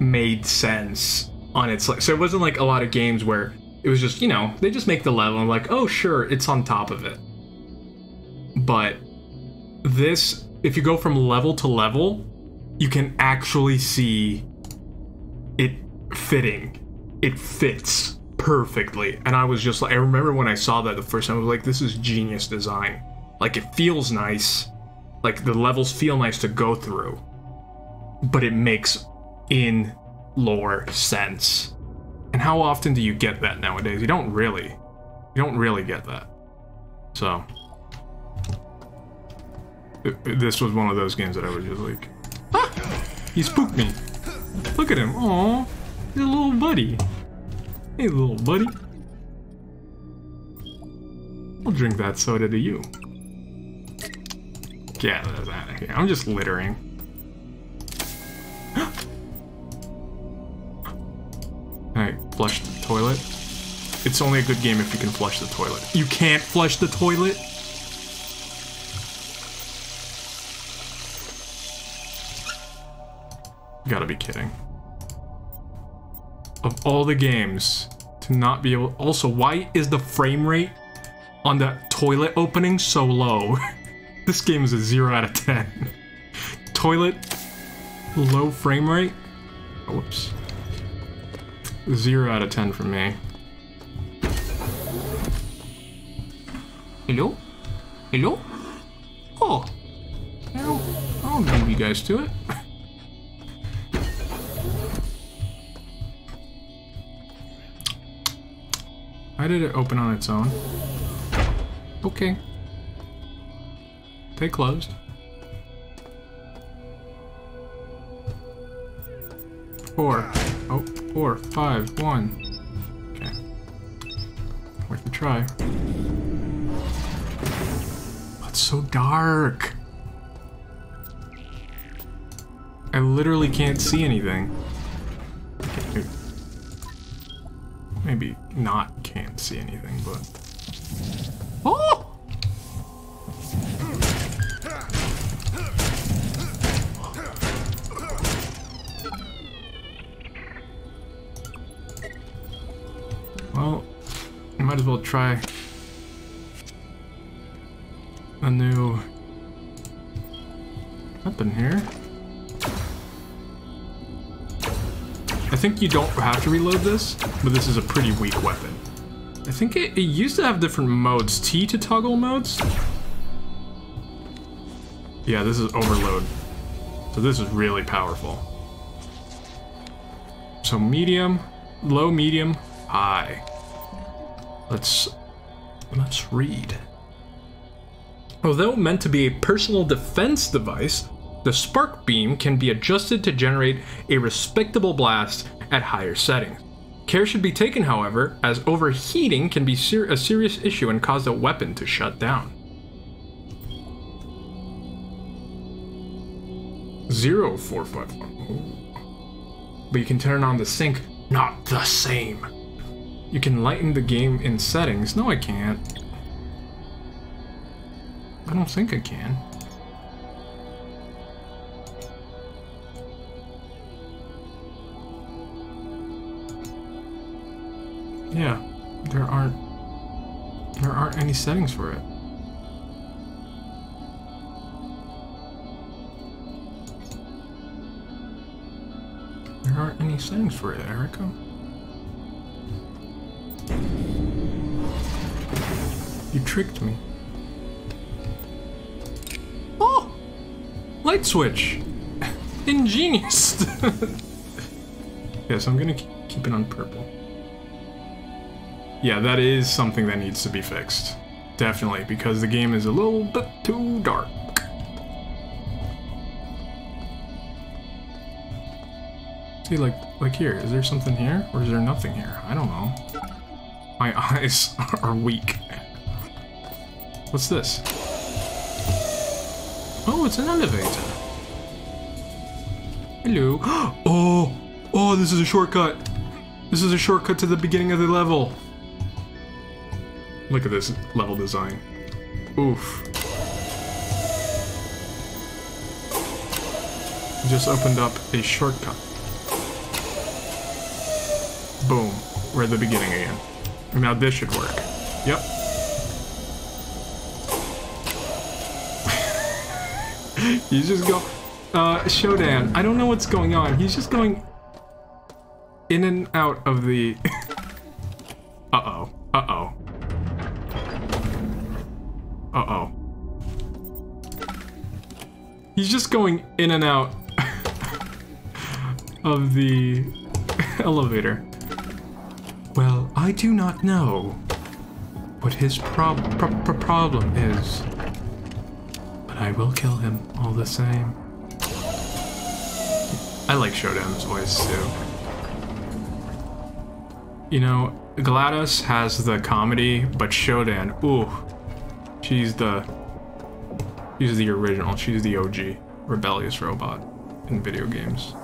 made sense on its so it wasn't like a lot of games where it was just you know they just make the level and like oh sure it's on top of it. But this if you go from level to level you can actually see it fitting. It fits perfectly. And i was just like i remember when i saw that the first time i was like this is genius design. Like it feels nice. Like the levels feel nice to go through. But it makes in lore sense. And how often do you get that nowadays? You don't really. You don't really get that. So. this was one of those games that I was just like, ah! He spooked me. Look at him. Aw. He's a little buddy. Hey, little buddy. I'll drink that soda to you. Get out of here. I'm just littering. (gasps) Alright, flush the toilet. It's only a good game if you can flush the toilet. You can't flush the toilet? You gotta be kidding. Of all the games to not be able. Also, why is the frame rate on the toilet opening so low? (laughs) this game is a 0 out of 10. (laughs) toilet, low frame rate? Whoops. Zero out of ten from me. Hello? Hello? Oh! Well, I'll leave you guys to it. Why did it open on its own? Okay. They closed. Four. Oh four, five, one. Okay. Worth a try. It's so dark. I literally can't see anything. Maybe not can't see anything, but... Oh! Well, might as well try a new weapon here. I think you don't have to reload this, but this is a pretty weak weapon. I think it, it used to have different modes. T to toggle modes? Yeah, this is overload. So this is really powerful. So medium, low, medium, high. Let's let's read. Although meant to be a personal defense device, the spark beam can be adjusted to generate a respectable blast at higher settings. Care should be taken, however, as overheating can be ser a serious issue and cause the weapon to shut down. Zero four five one. But you can turn on the sync. Not the same. You can lighten the game in settings. No, I can't. I don't think I can. Yeah, there aren't there aren't any settings for it. There aren't any settings for it, Erica. You tricked me. Oh! Light switch! (laughs) Ingenious! (laughs) yes, I'm gonna keep it on purple. Yeah, that is something that needs to be fixed. Definitely, because the game is a little bit too dark. See, like, like here, is there something here? Or is there nothing here? I don't know. My (laughs) eyes are weak. What's this? Oh, it's an elevator. Hello. (gasps) Oh! Oh, this is a shortcut! This is a shortcut to the beginning of the level. Look at this level design. Oof. Just opened up a shortcut. Boom. We're at the beginning again. Now this should work. Yep. (laughs) He's just go. Uh, Shodan. I don't know what's going on. He's just going in and out of the. (laughs) uh oh. Uh oh. Uh oh. He's just going in and out (laughs) of the elevator. Well, I do not know what his prob pro pro problem is, but I will kill him all the same. I like Shodan's voice too. You know, GLaDOS has the comedy, but Shodan, ooh, she's the she's the original. She's the OG rebellious robot in video games.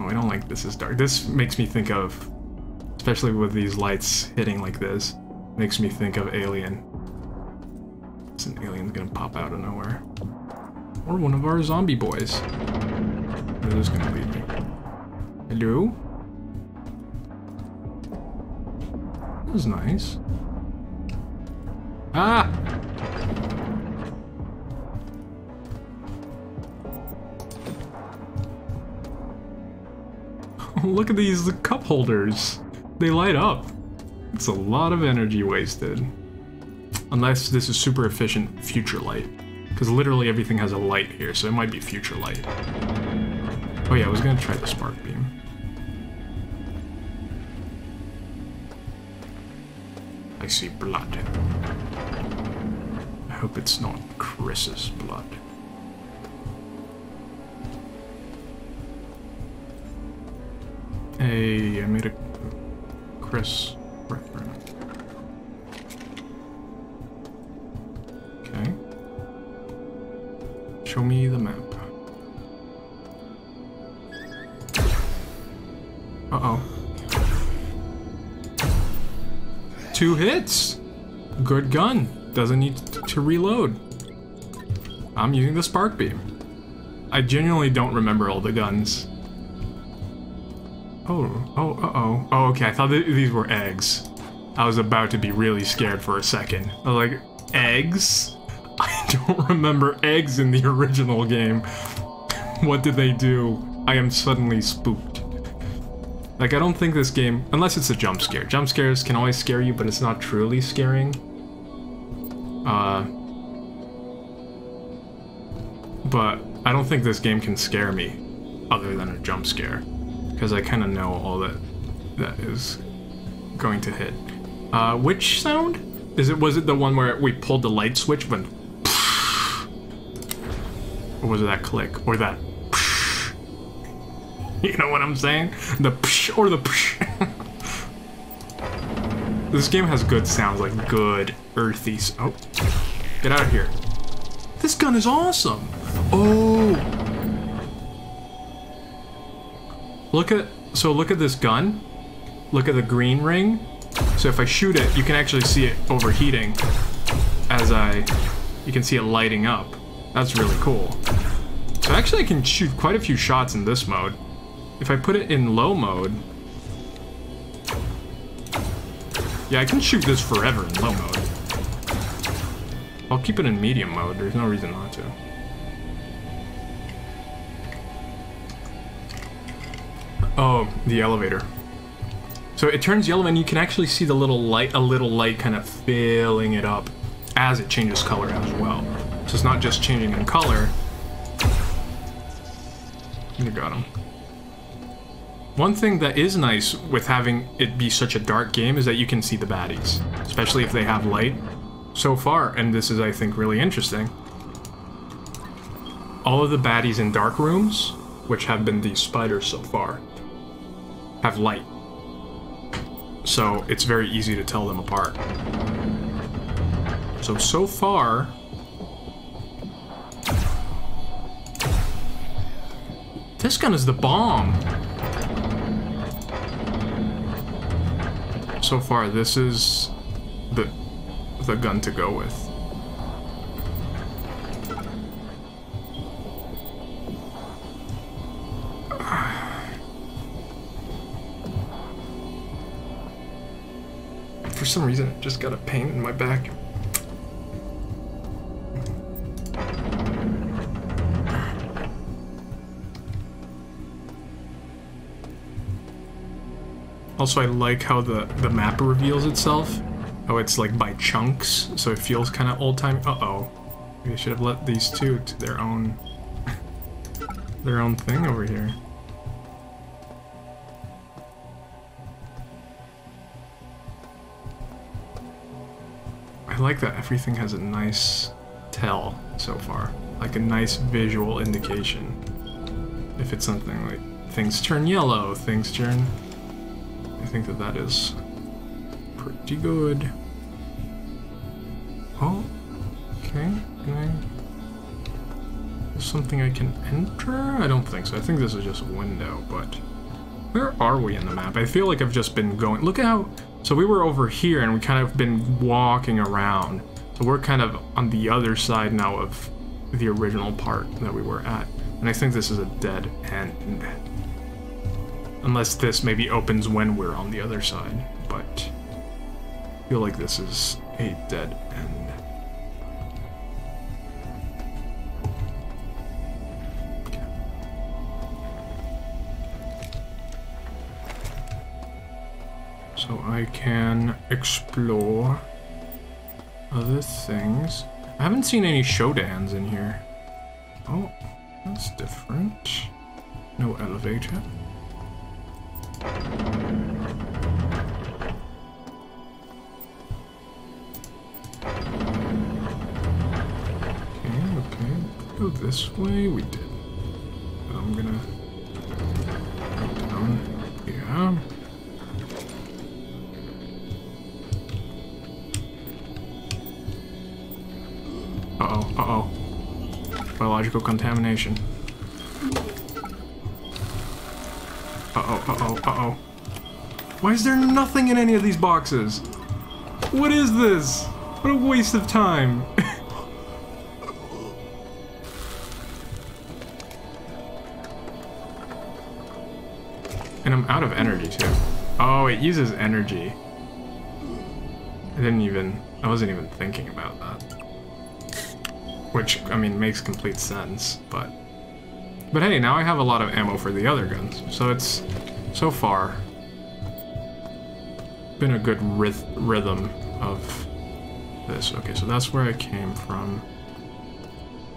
Oh, I don't like this is dark. This makes me think of, especially with these lights hitting like this, makes me think of Alien. It's an alien's gonna pop out of nowhere. Or one of our zombie boys. Is this gonna lead me? Hello? This is nice. Ah! (laughs) Look at these cup holders. They light up. It's a lot of energy wasted. Unless this is super efficient future light. Because literally everything has a light here, so it might be future light. Oh yeah, I was gonna try the spark beam. I see blood. I hope it's not Chris's blood. Hey, I made a Chris reference. Okay. Show me the map. Uh-oh. Two hits! Good gun. Doesn't need to reload. I'm using the spark beam. I genuinely don't remember all the guns. Oh, oh, uh-oh. Oh, okay, I thought th these were eggs. I was about to be really scared for a second. I was like, eggs? (laughs) I don't remember eggs in the (laughs) original game. (laughs) what did they do? I am suddenly spooked. Like, I don't think this game, unless it's a jump scare. Jump scares can always scare you, but it's not truly scaring. Uh, but I don't think this game can scare me other than a jump scare because I kind of know all that that is going to hit. Uh, which sound? Is it was it the one where we pulled the light switch when or was it that click or that (laughs) you know what I'm saying? The (laughs) or the (laughs) This game has good sounds like good earthy. Oh, get out of here. This gun is awesome. Oh. Look at, so look at this gun. Look at the green ring. So if I shoot it, you can actually see it overheating as I, you can see it lighting up. That's really cool. So actually I can shoot quite a few shots in this mode. If I put it in low mode, yeah, I can shoot this forever in low mode. I'll keep it in medium mode, there's no reason not to. Oh, the elevator. So it turns yellow and you can actually see the little light, a little light kind of filling it up as it changes color as well. So it's not just changing in color. You got him. One thing that is nice with having it be such a dark game is that you can see the baddies, especially if they have light. So far, and this is I think really interesting, all of the baddies in dark rooms, which have been these spiders so far, have light. So it's very easy to tell them apart. So, so far... This gun is the bomb! So far, this is the, the gun to go with. Some reason, I just got a pain in my back. Also, I like how the, the map reveals itself. Oh, it's like by chunks, so it feels kind of old-time. Uh-oh. Maybe I should have let these two to their own... (laughs) their own thing over here. I like that everything has a nice tell so far. Like a nice visual indication. If it's something like things turn yellow, things turn I think that that is pretty good. Oh, okay. I... Is something I can enter? I don't think so. I think this is just a window, but... Where are we in the map? I feel like I've just been going... Look at how... So we were over here and we kind of been walking around. So we're kind of on the other side now of the original part that we were at. And I think this is a dead end. Unless this maybe opens when we're on the other side, but I feel like this is a dead end. so I can explore other things. I haven't seen any Shodans in here. Oh, that's different. No elevator. Okay, okay. Go this way. We did. I'm gonna go down. Biological contamination. Uh-oh, uh-oh, uh-oh. Why is there nothing in any of these boxes? What is this? What a waste of time. (laughs) and I'm out of energy too. Oh, it uses energy. I didn't even, I wasn't even thinking about that. Which, I mean, makes complete sense, but... But hey, now I have a lot of ammo for the other guns, so it's, so far, been a good ryth rhythm of this. Okay, so that's where I came from.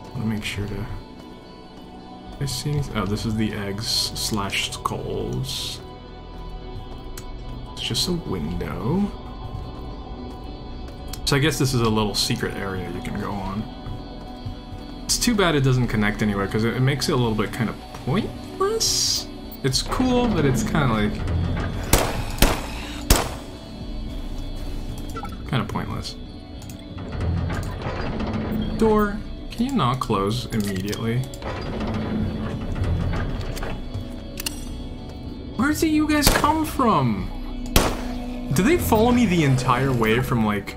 Let me make sure to... I see? Oh, this is the eggs slash skulls. It's just a window. So I guess this is a little secret area you can go on. Too bad it doesn't connect anywhere because it, it makes it a little bit kind of pointless. It's cool, but it's kind of like kind of pointless. Door, can you not close immediately? Where did you guys come from? Did they follow me the entire way from like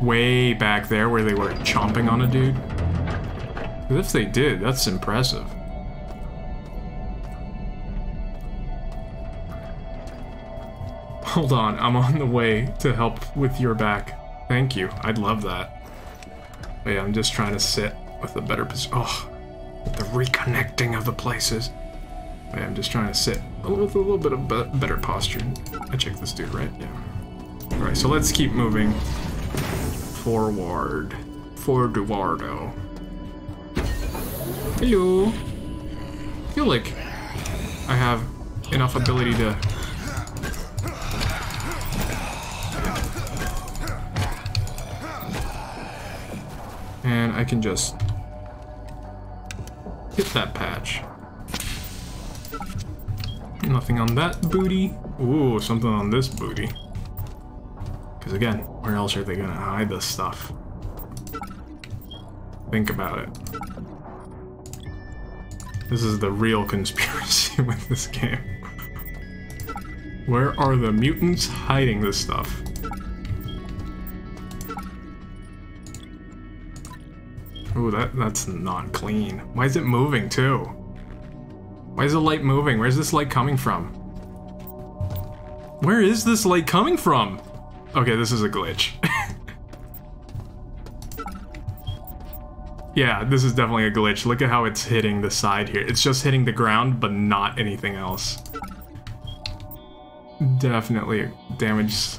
way back there where they were chomping on a dude? If they did, that's impressive. Hold on, I'm on the way to help with your back. Thank you, I'd love that. But yeah, I'm just trying to sit with a better position. Oh, the reconnecting of the places. But yeah, I'm just trying to sit with a little bit of be better posture. I checked this dude, right? Yeah. Alright, so let's keep moving forward. For Eduardo. Hello. I feel like I have enough ability to and I can just hit that patch. Nothing on that booty. Ooh, something on this booty. Because again, where else are they gonna hide this stuff? Think about it. This is the real conspiracy (laughs) with this game. Where are the mutants hiding this stuff? Ooh, that, that's not clean. Why is it moving too? Why is the light moving? Where's this light coming from? Where is this light coming from? Okay, this is a glitch. (laughs) yeah, this is definitely a glitch. Look at how it's hitting the side here. It's just hitting the ground, but not anything else. Definitely damage.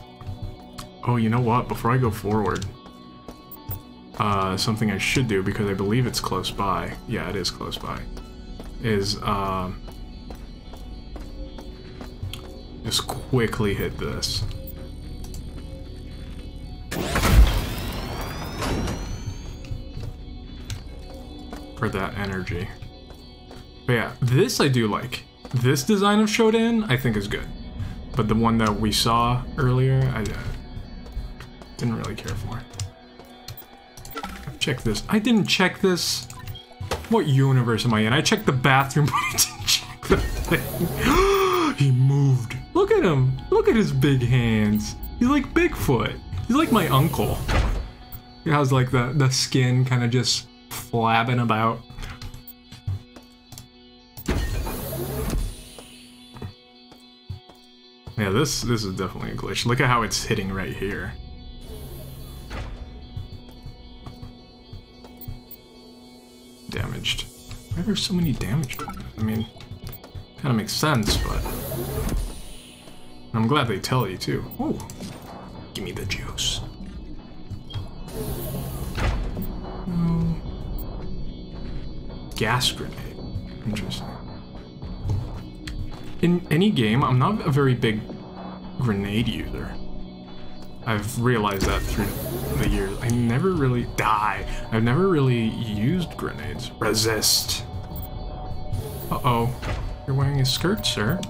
Oh, you know what? Before I go forward, uh, something I should do because I believe it's close by. Yeah, it is close by. Is uh, just quickly hit this. That energy. But yeah, this I do like. This design of Shodan I think is good. But the one that we saw earlier, I uh, didn't really care for. Check this. I didn't check this. What universe am I in? I checked the bathroom, (laughs) but I didn't check the thing. (gasps) he moved. Look at him. Look at his big hands. He's like Bigfoot. He's like my uncle. He has like the, the skin kind of just flabbing about. Yeah, this this is definitely a glitch. Look at how it's hitting right here. Damaged. Why are there so many damaged ones? I mean, kind of makes sense, but... I'm glad they tell you, too. Oh, give me the juice. Gas grenade. Interesting. In any game, I'm not a very big grenade user. I've realized that through the years. I never really die. I've never really used grenades. Resist. Uh-oh. You're wearing a skirt, sir.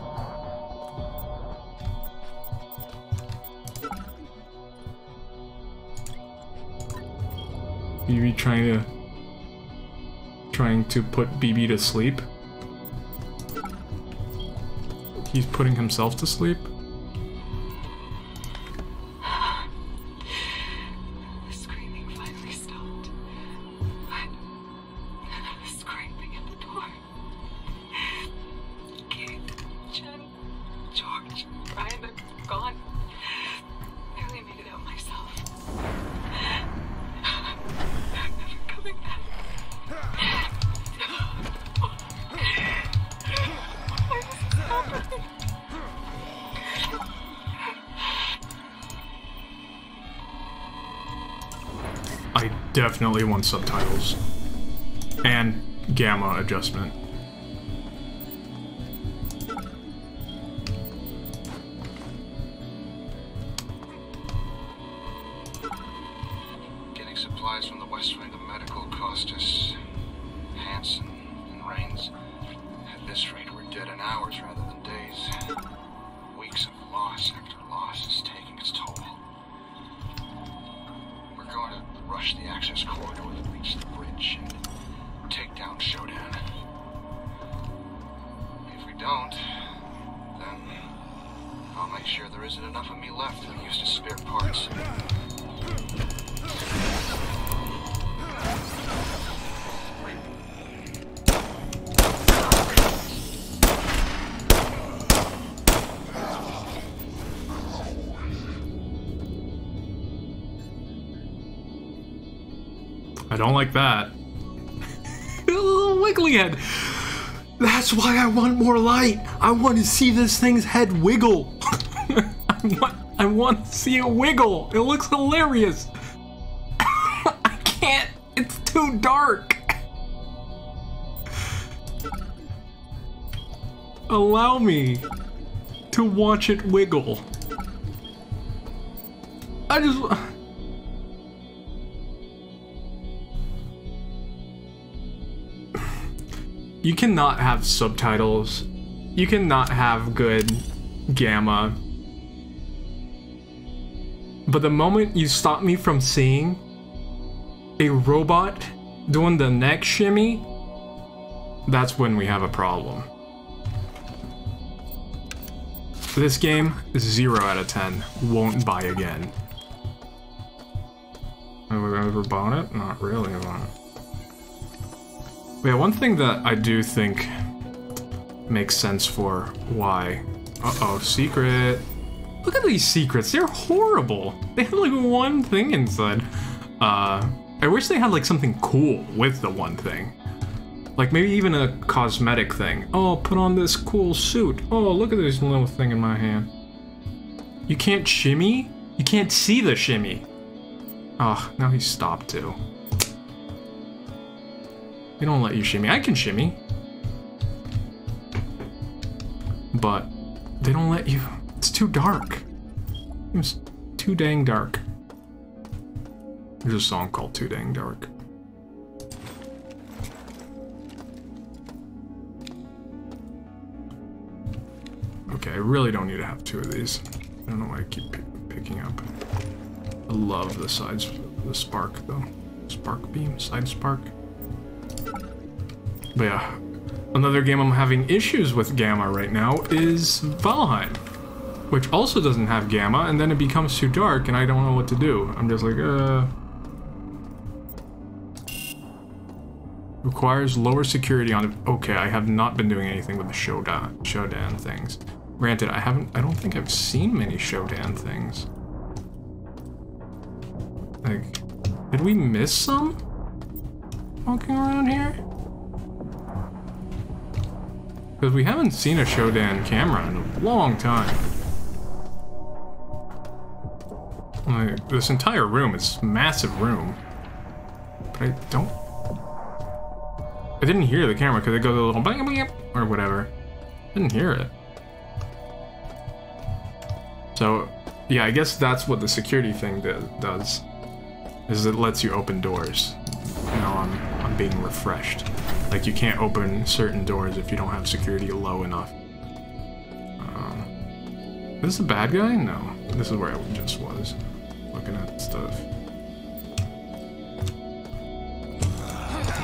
BB trying to trying to put BB to sleep. He's putting himself to sleep. Subtitles. And gamma adjustment. Like that. (laughs) Little wiggly head. That's why I want more light. I want to see this thing's head wiggle. I (laughs) want, I want to see it wiggle. It looks hilarious. (laughs) I can't. It's too dark. Allow me to watch it wiggle. I just. You cannot have subtitles. You cannot have good gamma. But the moment you stop me from seeing a robot doing the neck shimmy, that's when we have a problem. This game, 0 out of 10. Won't buy again. Have we ever bought it? Not really, I? Yeah, one thing that I do think makes sense for why. Uh-oh, secret. Look at these secrets. They're horrible. They have like one thing inside. Uh, I wish they had like something cool with the one thing. Like maybe even a cosmetic thing. Oh, put on this cool suit. Oh, look at this little thing in my hand. You can't shimmy? You can't see the shimmy. Oh, now he's stopped too. They don't let you shimmy. I can shimmy. But they don't let you. It's too dark. It's too dang dark. There's a song called Too Dang Dark. Okay, I really don't need to have two of these. I don't know why I keep pi- picking up. I love the sides, the spark though. Spark beam, side spark. But yeah, another game I'm having issues with Gamma right now is Valheim, which also doesn't have Gamma, and then it becomes too dark, and I don't know what to do. I'm just like, uh. Requires lower security on it. Okay, I have not been doing anything with the Shodan, Shodan things. Granted, I haven't. I don't think I've seen many Shodan things. Like, did we miss some? Walking around here? Because we haven't seen a Shodan camera in a long time. Like, this entire room is massive room. But I don't... I didn't hear the camera because it goes a little bang bang or whatever. Didn't hear it. So, Yeah, I guess that's what the security thing does. Is it lets you open doors. Now I'm I'm being refreshed. Like you can't open certain doors if you don't have security low enough. Um, is this a bad guy? No. This is where I just was. Looking at stuff.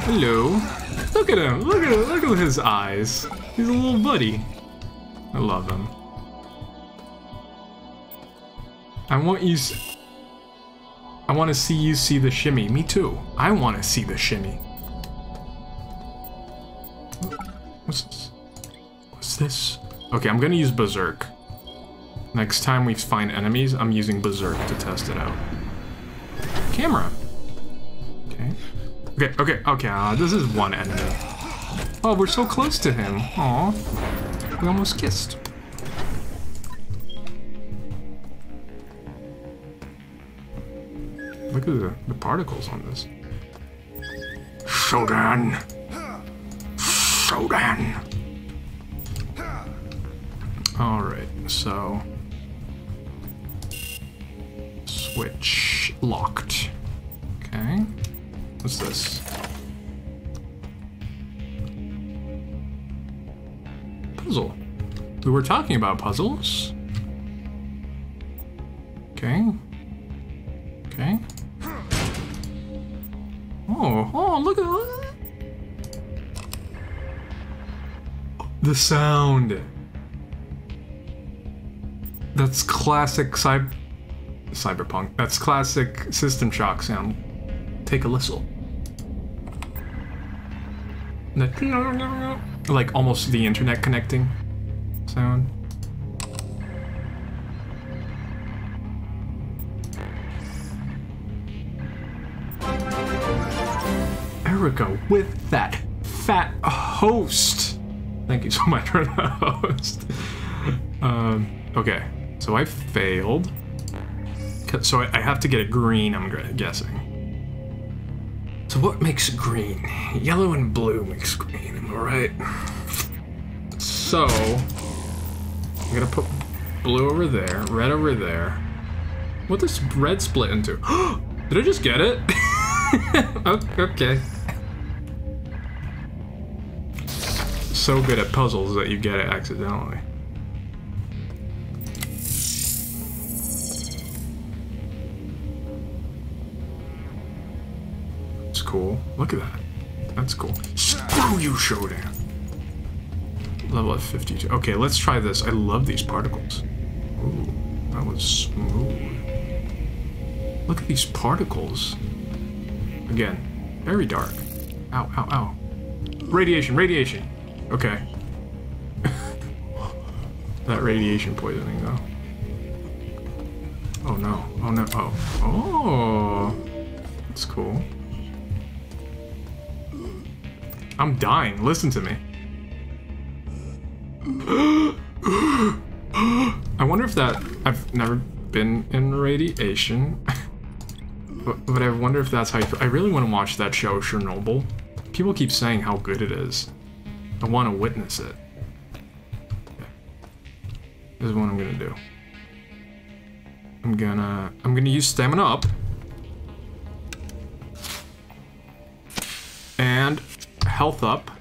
Hello. Look at him. Look at him. look at his eyes. He's a little buddy. I love him. I want you. I want to see you see the shimmy. Me too. I want to see the shimmy. What's this? What's this? Okay, I'm gonna use Berserk. Next time we find enemies, I'm using Berserk to test it out. Camera. Okay. Okay, okay, okay. Uh, this is one enemy. Oh, we're so close to him. Aw. We almost kissed. The, the particles on this. Shodan! Shodan! Alright, so... Switch locked. Okay. What's this? Puzzle. We were talking about puzzles. Okay. The sound. That's classic cy cyberpunk. That's classic System Shock sound. Take a listen. Like almost the internet connecting sound. Erica with that fat host. Thank you so much for the host. Um, okay, so I failed. So I have to get a green, I'm guessing. So what makes green? Yellow and blue makes green, am I right? So, I'm gonna put blue over there, red over there. What does red split into? (gasps) Did I just get it? (laughs) Okay. So good at puzzles that you get it accidentally. It's cool. Look at that. That's cool. Screw you, Shodan. Level of 52. Okay, let's try this. I love these particles. Ooh, that was smooth. Look at these particles. Again, very dark. Ow, ow, ow. Radiation, radiation. Okay. that radiation poisoning, though. Oh no. Oh no. Oh. Oh. That's cool. I'm dying. Listen to me. (gasps) I wonder if that. I've never been in radiation. (laughs) but, but I wonder if that's how. I really want to watch that show, Chernobyl. People keep saying how good it is. I want to witness it. This is what I'm gonna do. I'm gonna. I'm gonna use stamina up. And health up.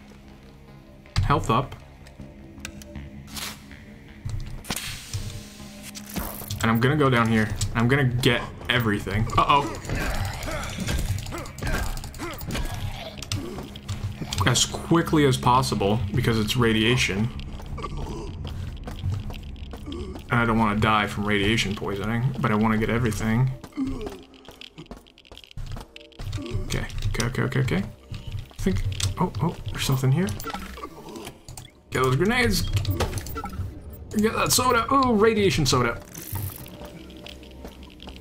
Health up. And I'm gonna go down here. I'm gonna get everything. Uh-oh. As quickly as possible, because it's radiation. And I don't want to die from radiation poisoning, but I want to get everything. Okay, okay, okay, okay, okay. I think... Oh, oh, there's something here. Get those grenades. Get that soda. Oh, radiation soda.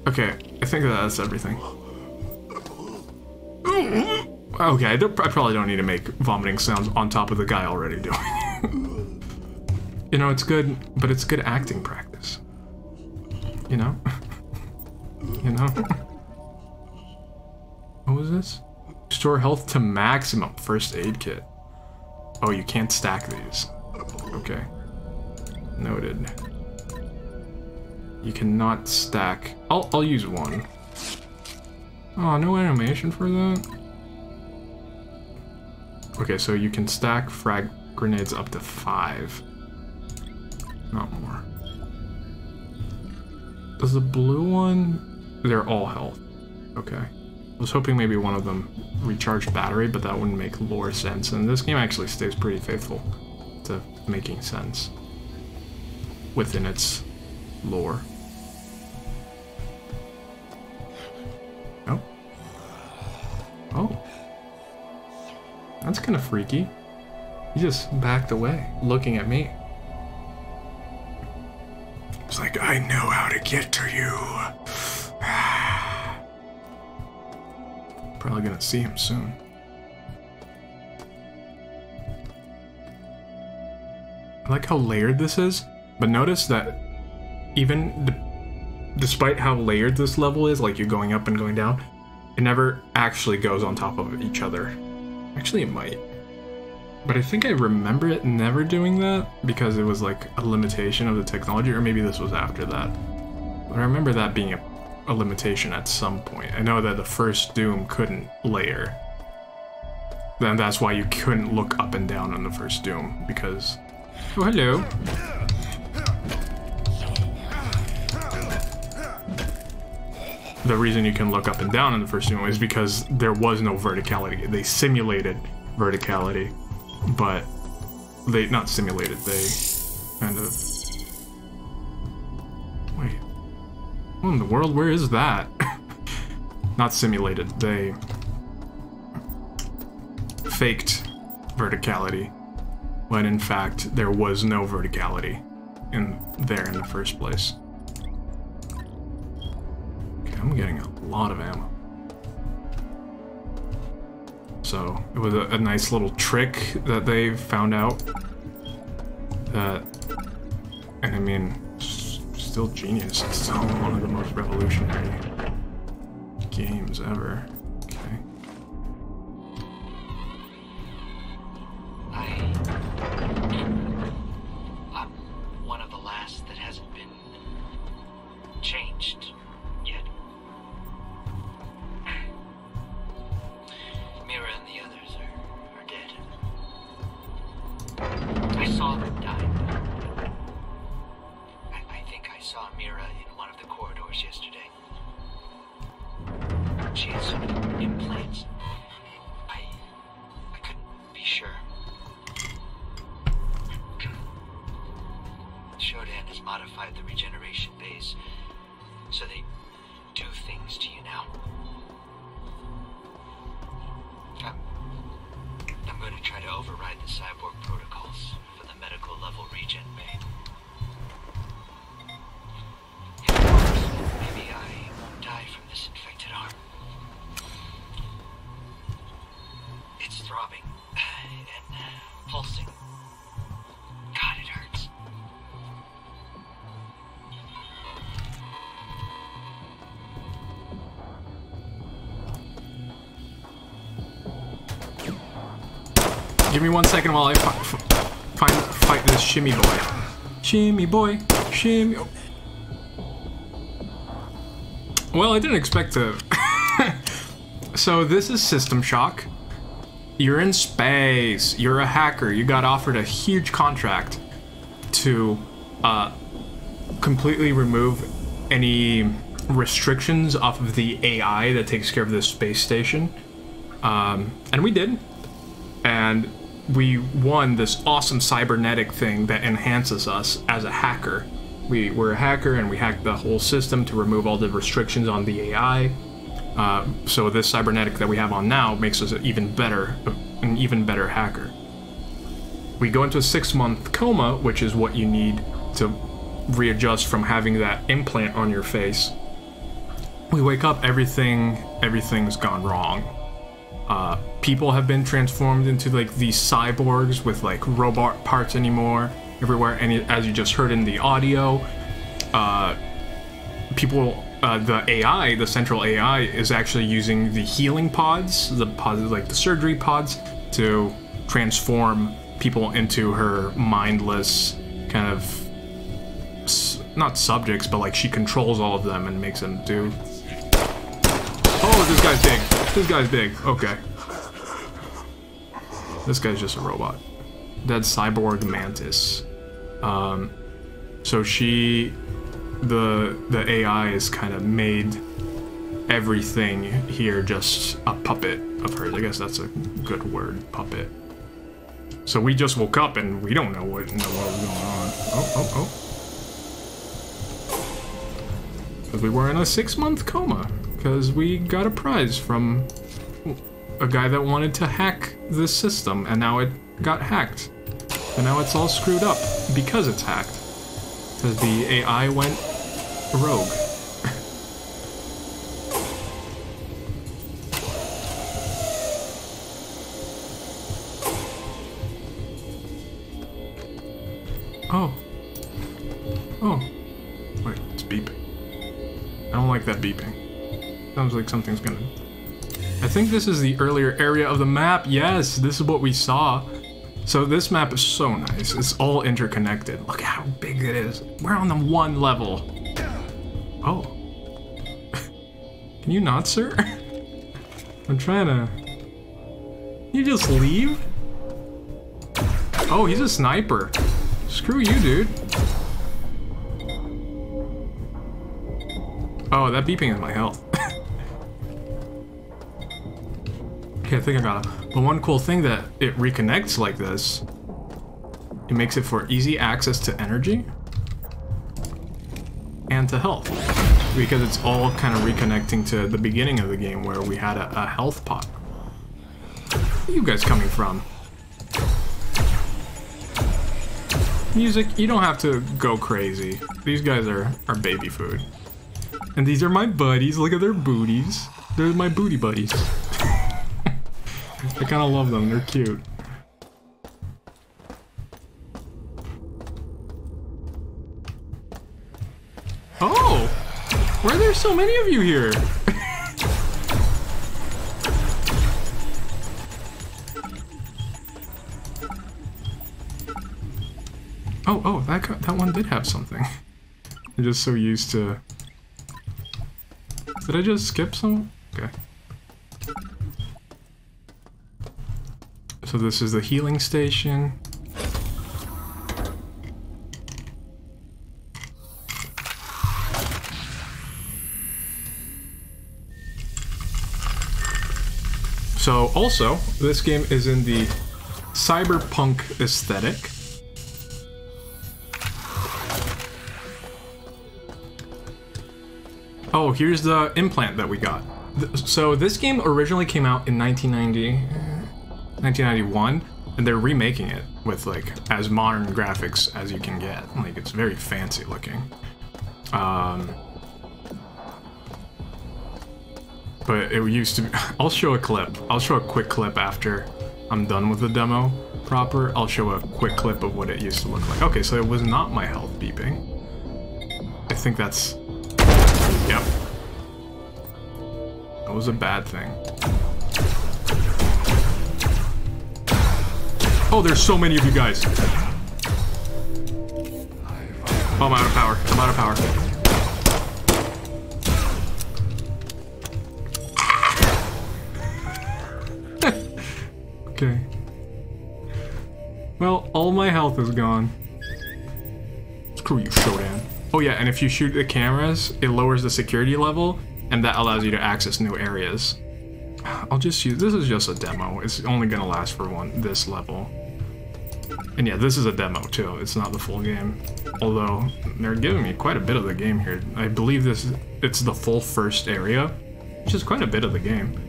Okay, I think that's everything. Mm-hmm. Okay, I, probably don't need to make vomiting sounds on top of the guy already doing. (laughs) you know, it's good, but it's good acting practice. You know? (laughs) you know? What was this? Restore health to maximum. First aid kit. Oh, you can't stack these. Okay. Noted. You cannot stack. I'll, I'll use one. Oh, no animation for that? Okay, so you can stack frag grenades up to five. Not more. Does the blue one... They're all health. Okay. I was hoping maybe one of them recharged battery, but that wouldn't make lore sense. And this game actually stays pretty faithful to making sense within its lore. Oh. Oh. That's kind of freaky. He just backed away, looking at me. It's like, I know how to get to you. (sighs) Probably gonna see him soon. I like how layered this is, but notice that even despite how layered this level is, like you're going up and going down, it never actually goes on top of each other. Actually, it might. But I think I remember it never doing that because it was like a limitation of the technology, or maybe this was after that. But I remember that being a, a limitation at some point. I know that the first Doom couldn't layer. Then that's why you couldn't look up and down on the first Doom, because... Oh, hello. The reason you can look up and down in the first Doom is because there was no verticality. They simulated verticality but they not simulated. They kind of wait. What in the world? Where is that? (laughs) not simulated. They faked verticality when in fact there was no verticality in there in the first place. I'm getting a lot of ammo. So it was a, a nice little trick that they found out. That, and I mean, still genius. It's still one of the most revolutionary games ever. Okay. I. saw them die. I, I think I saw Mira in one of the corridors yesterday. She had some throbbing and uh, pulsing. God, it hurts. Give me one second while I fi find fight this shimmy boy. Shimmy boy, shimmy. Well, I didn't expect to. (laughs) so this is System Shock. You're in space. You're a hacker. You got offered a huge contract to uh, completely remove any restrictions off of the AI that takes care of the space station. Um, and we did and we won this awesome cybernetic thing that enhances us as a hacker. We were a hacker and we hacked the whole system to remove all the restrictions on the AI. Uh, so this cybernetic that we have on now makes us an even better, an even better hacker. We go into a six-month coma, which is what you need to readjust from having that implant on your face. We wake up, everything, everything's gone wrong uh, people have been transformed into like these cyborgs with like robot parts anymore everywhere and as you just heard in the audio uh, people uh, the AI the central AI is actually using the healing pods the pods like the surgery pods to transform people into her mindless kind of not subjects, but like she controls all of them and makes them do. Oh, this guy's big. This guy's big. Okay. This guy's just a robot. Dead cyborg mantis. Um, so she, the the AI is kind of made everything here just a puppet of hers. I guess that's a good word, puppet. So we just woke up and we don't know what know what was going on. Oh, oh, oh. Because we were in a six-month coma. Because we got a prize from a guy that wanted to hack the system, and now it got hacked. And now it's all screwed up because it's hacked. Because the AI went rogue. (laughs) oh. Oh. Wait, it's beeping. I don't like that beeping. Sounds like something's gonna... I think this is the earlier area of the map. Yes, this is what we saw. So this map is so nice. It's all interconnected. Look how big it is. We're on the one level. Oh. (laughs) Can you not, sir? (laughs) I'm trying to... You just leave? Oh, he's a sniper. Screw you, dude. Oh, that beeping is my health. (laughs) okay, I think I got it. But one cool thing that it reconnects like this, it makes it for easy access to energy and to health. Because it's all kind of reconnecting to the beginning of the game where we had a, a health pot. Where you guys coming from? Music, you don't have to go crazy. These guys are, are baby food. And these are my buddies. Look at their booties. They're my booty buddies. I kind of love them. They're cute. Oh! Why are there so many of you here? (laughs) oh, oh, that, that one did have something. (laughs) I'm just so used to... Did I just skip some? Okay. So this is the healing station. So also, this game is in the cyberpunk aesthetic. Oh, here's the implant that we got. So this game originally came out in 1990, 1991, and they're remaking it with like as modern graphics as you can get. Like it's very fancy looking. Um, but it used to be, (laughs) I'll show a clip. I'll show a quick clip after I'm done with the demo proper. I'll show a quick clip of what it used to look like. Okay, so it was not my health beeping. I think that's, yep. That was a bad thing. Oh, there's so many of you guys. Oh, I'm out of power. I'm out of power. (laughs) okay. Well, all my health is gone. Screw you, Shodan. Oh yeah, and if you shoot the cameras, it lowers the security level, and that allows you to access new areas. I'll just use, this is just a demo. It's only gonna last for one, this level. And yeah, this is a demo too. It's not the full game. Although, they're giving me quite a bit of the game here. I believe this, it's the full first area, which is quite a bit of the game.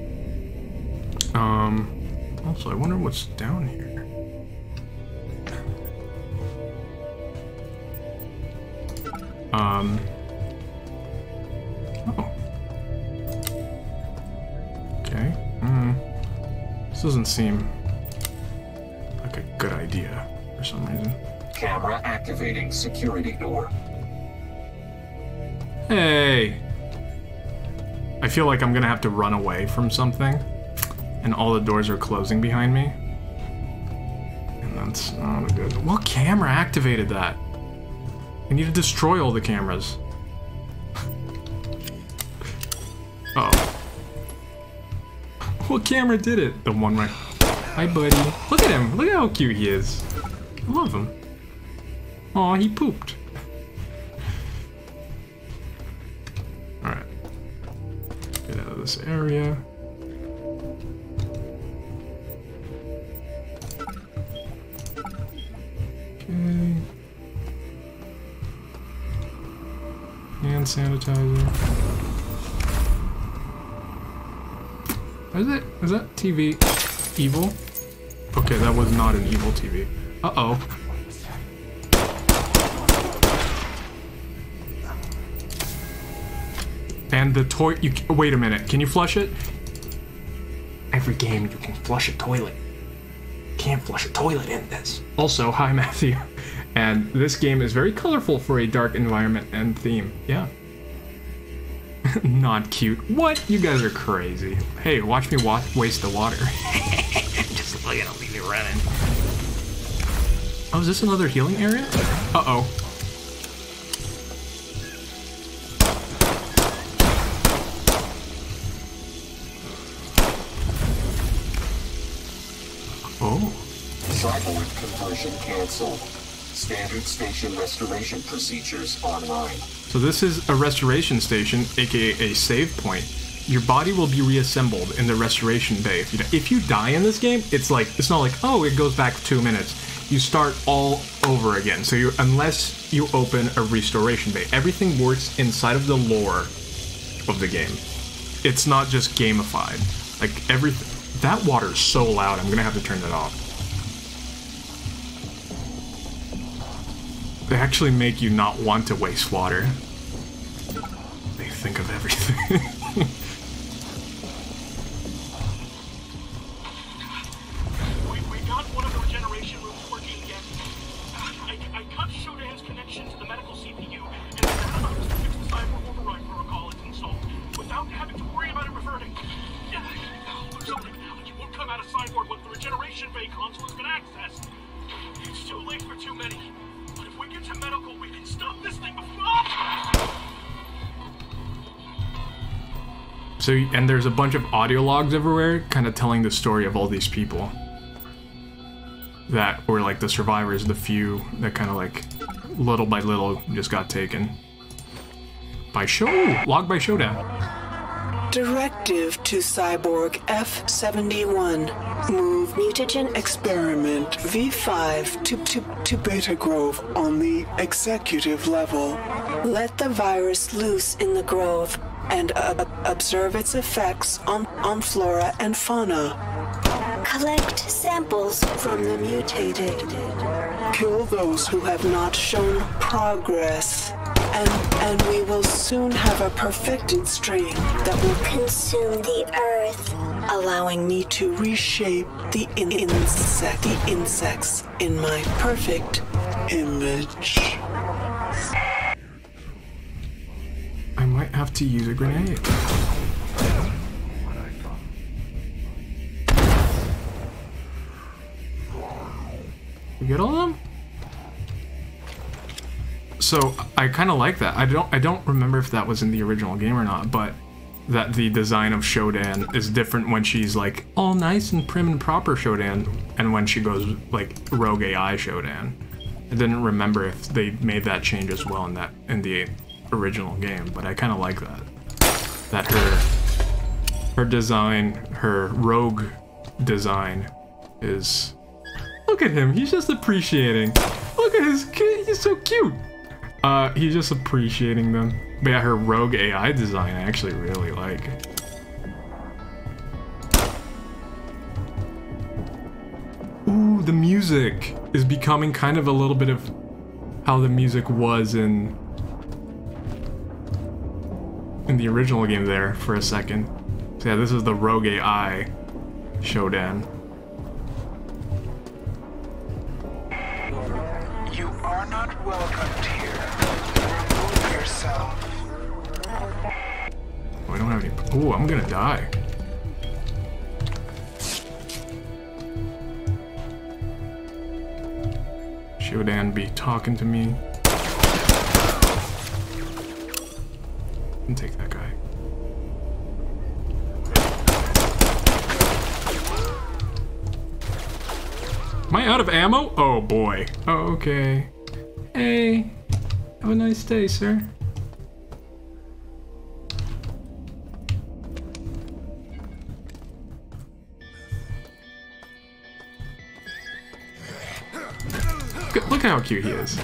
Um, also, I wonder what's down here. Um, This doesn't seem like a good idea for some reason. Camera activating security door. Hey! I feel like I'm gonna have to run away from something, and all the doors are closing behind me. And that's not a good. What camera activated that? I need to destroy all the cameras. (laughs) What camera did it? The one right. Hi, buddy. Look at him. Look at how cute he is. I love him. Aw, he pooped. Alright. Get out of this area. Okay. Hand sanitizer. Is it? Is that TV evil? Okay, that was not an evil TV. Uh-oh. And the toy- you- wait a minute, can you flush it? Every game you can flush a toilet. Can't flush a toilet in this. Also, hi Matthew. (laughs) And this game is very colorful for a dark environment and theme. Yeah. (laughs) Not cute. What? You guys are crazy. Hey, watch me wa waste the water. (laughs) Just look at him leave me running. Oh, is this another healing area? Uh-oh. Oh. Cyborg conversion canceled. Standard station restoration procedures online. So this is a restoration station, aka a save point. Your body will be reassembled in the restoration bay. If you, die. if you die in this game, it's like it's not like oh it goes back two minutes. You start all over again. So you unless you open a restoration bay, everything works inside of the lore of the game. It's not just gamified. Like everything. That water is so loud. I'm gonna have to turn that off. They actually make you not want to waste water. They think of everything. (laughs) there's a bunch of audio logs everywhere, kind of telling the story of all these people that were like the survivors, the few that kind of like little by little just got taken by show log by Shodan. Directive to Cyborg F-71. Move mutagen experiment V5 to, to, to Beta Grove on the executive level. Let the virus loose in the grove and uh, observe its effects on, on flora and fauna. Collect samples. From the mutated. Kill those who have not shown progress. And, and we will soon have a perfected strain that will Consume the earth. allowing me to reshape the in- insect the insects in my perfect image. Have to use a grenade. We get all of them? So I kind of like that. I don't I don't remember if that was in the original game or not, but that the design of Shodan is different when she's like all nice and prim and proper Shodan, and when she goes like rogue AI Shodan. I didn't remember if they made that change as well in that in the original game, but I kind of like that. That her her design, her rogue design, is. Look at him. He's just appreciating. Look at his kid. He's so cute. Uh, he's just appreciating them. But yeah, her rogue AI design I actually really like. Ooh, the music is becoming kind of a little bit of how the music was in in the original game there for a second. So yeah, this is the rogue AI Shodan. You are not welcomed here. Remove yourself. Oh, I don't have any. Ooh, I'm gonna die. Shodan be talking to me. Take that guy. Am I out of ammo? Oh boy. Oh, okay. Hey, have a nice day, sir. Look how cute he is.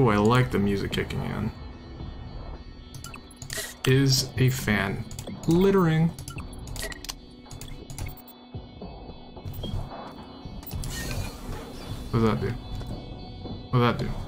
Oh, I like the music kicking in. Is a fan. Littering. What does that do? What does that do?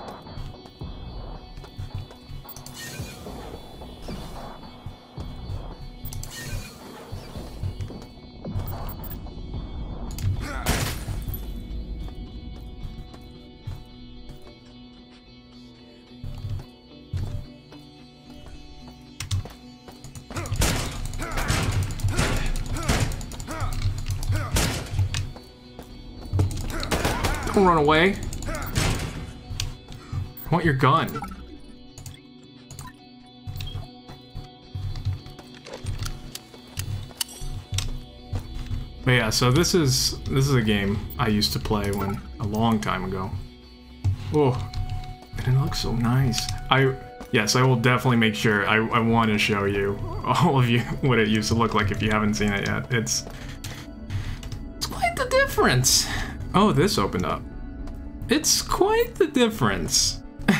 Away. I want your gun. But yeah, so this is this is a game I used to play when a long time ago. Oh, and it looks so nice. I yes, I will definitely make sure. I I want to show you (laughs) all of you what it used to look like if you haven't seen it yet. It's it's quite the difference. Oh, this opened up. It's quite the difference. (laughs) I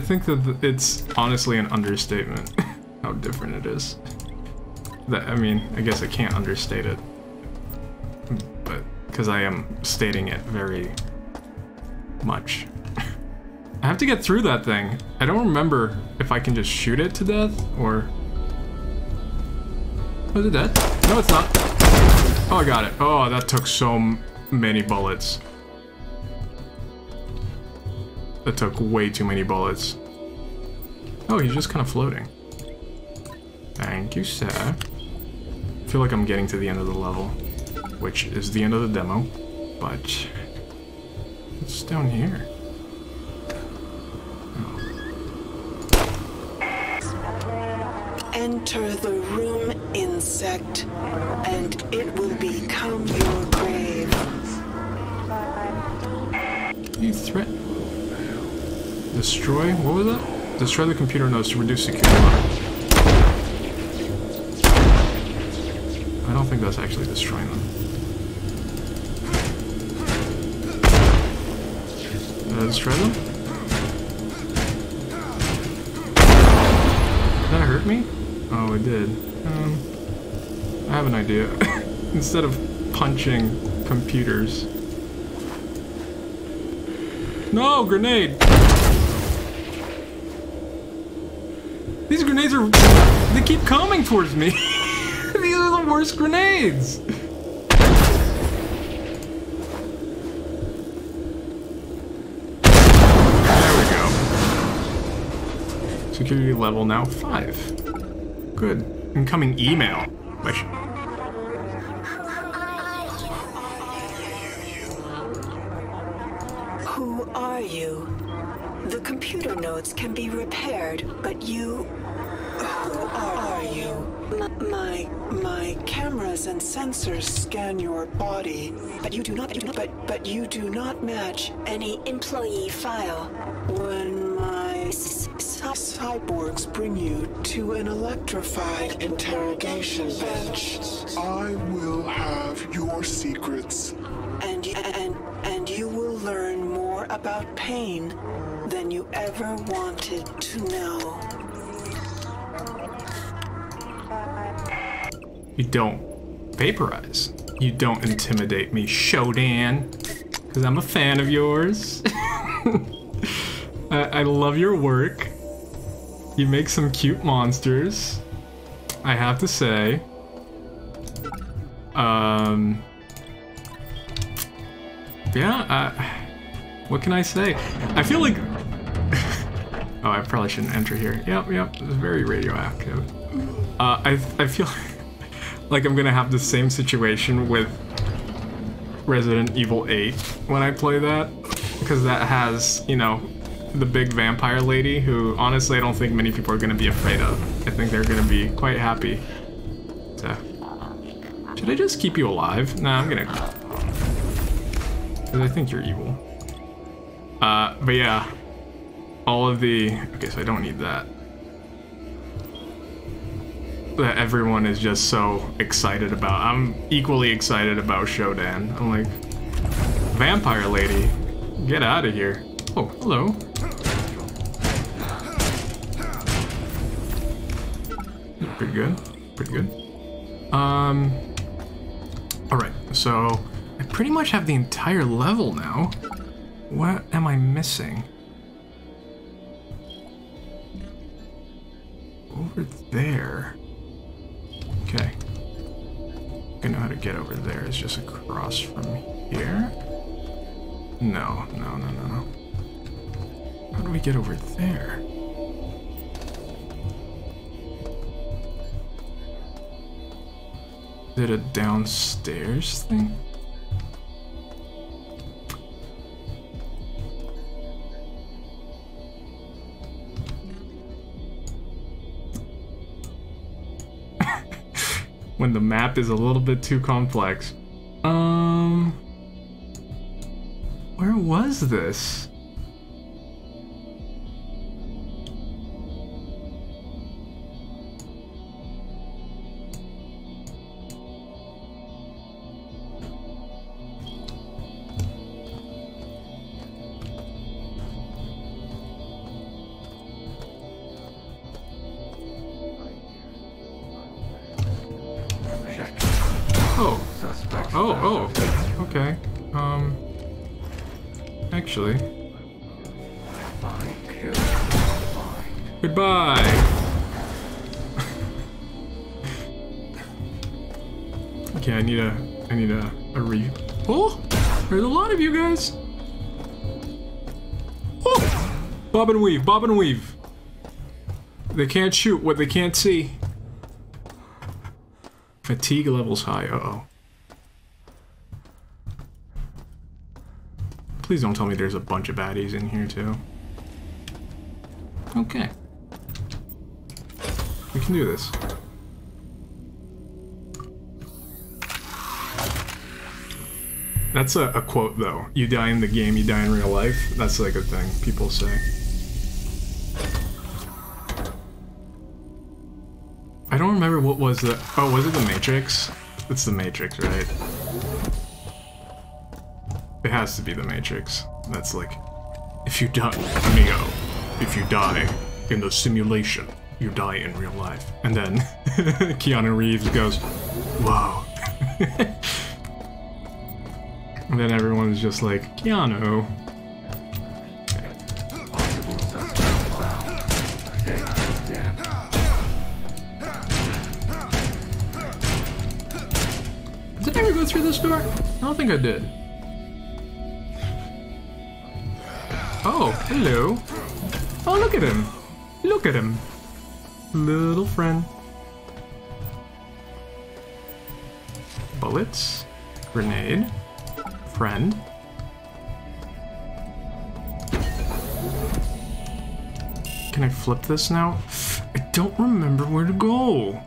think that it's honestly an understatement (laughs) how different it is. That I mean, I guess I can't understate it, but because I am stating it very much. (laughs) I have to get through that thing. I don't remember if I can just shoot it to death or. Was it dead? No, it's not. Oh, I got it. Oh, that took so many bullets. That took way too many bullets. Oh, he's just kind of floating. Thank you, sir. I feel like I'm getting to the end of the level, which is the end of the demo, but it's down here. Enter the room, insect, and it will become your grave. You threat. Destroy? What was that? Destroy the computer nodes to reduce security. I don't think that's actually destroying them. Did I destroy them? Did that hurt me? Oh, it did. Um, I have an idea. (coughs) Instead of punching computers. No, grenade! These grenades are... They keep coming towards me! (laughs) These are the worst grenades! There we go. Security level now 5. Good. Incoming email. Which... Who are you? The computer nodes can be repaired, but you. Who are you? My my cameras and sensors scan your body, but you do not. You do not but but you do not match any employee file. When my cyborgs bring you to an electrified interrogation bench, I will have your secrets. and and and you will learn more about pain than you ever wanted to know. You don't vaporize. You don't intimidate me, Shodan. Because I'm a fan of yours. (laughs) I, I love your work. You make some cute monsters. I have to say. Um. Yeah, uh, what can I say? I feel like. (laughs) oh, I probably shouldn't enter here. Yep, yep, it's very radioactive. Uh, I, I feel (laughs) like I'm gonna have the same situation with Resident Evil 8 when I play that because that has, you know, the big vampire lady who honestly I don't think many people are going to be afraid of. I think they're going to be quite happy. So, should I just keep you alive? Nah, I'm going to because I think you're evil. Uh, but yeah, all of the, okay, so I don't need that. That everyone is just so excited about. I'm equally excited about Shodan. I'm like, vampire lady, get out of here. Oh, hello. Pretty good, pretty good. Um, all right, so I pretty much have the entire level now. What am I missing? Over there. Okay. I know how to get over there. It's just across from here. No, no, no, no, no. How do we get over there? Is it a downstairs thing? (laughs) when the map is a little bit too complex. Um, where was this? Um. Actually. Goodbye. (laughs) okay, I need a. I need a. A re. Oh! There's a lot of you guys! Oh! Bob and weave, bob and weave. They can't shoot what they can't see. Fatigue levels high. Uh Please don't tell me there's a bunch of baddies in here too. Okay. We can do this. That's a, a quote though. You die in the game, you die in real life. That's like a thing people say. I don't remember what was the. Oh, was it the Matrix? It's the Matrix, right? It has to be the Matrix. That's like, if you die, amigo, if you die in the simulation, you die in real life. And then (laughs) Keanu Reeves goes, "Wow." (laughs) and then everyone's just like, Keanu. Did I ever go through this door? I don't think I did. Oh, hello. Oh, look at him. Look at him. Little friend. Bullets. Grenade. Friend. Can I flip this now? I don't remember where to go.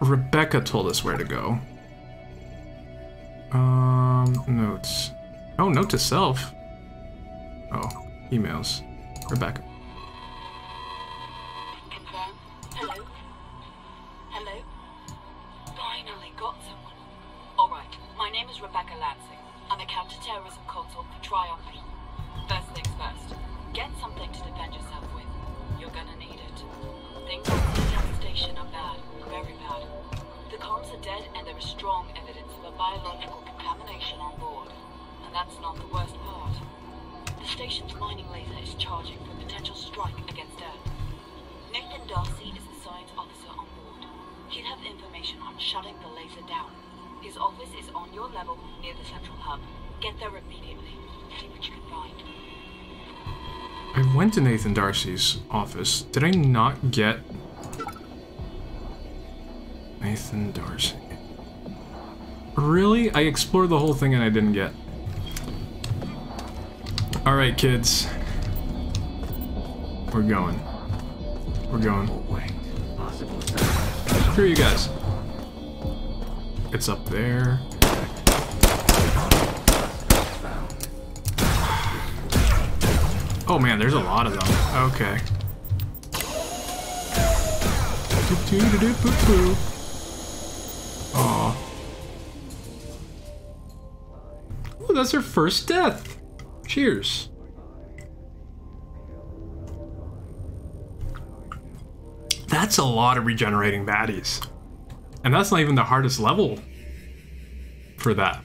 Rebecca told us where to go. Um, notes. Oh, note to self. Oh, emails. Rebecca. D'Arcy's office. Did I not get Nathan D'Arcy? Really? I explored the whole thing and I didn't get. Alright, kids. We're going. We're going. Screw you guys. It's up there. Oh man, there's a lot of them. Okay. Oh, that's her first death. Cheers. That's a lot of regenerating baddies. And that's not even the hardest level for that.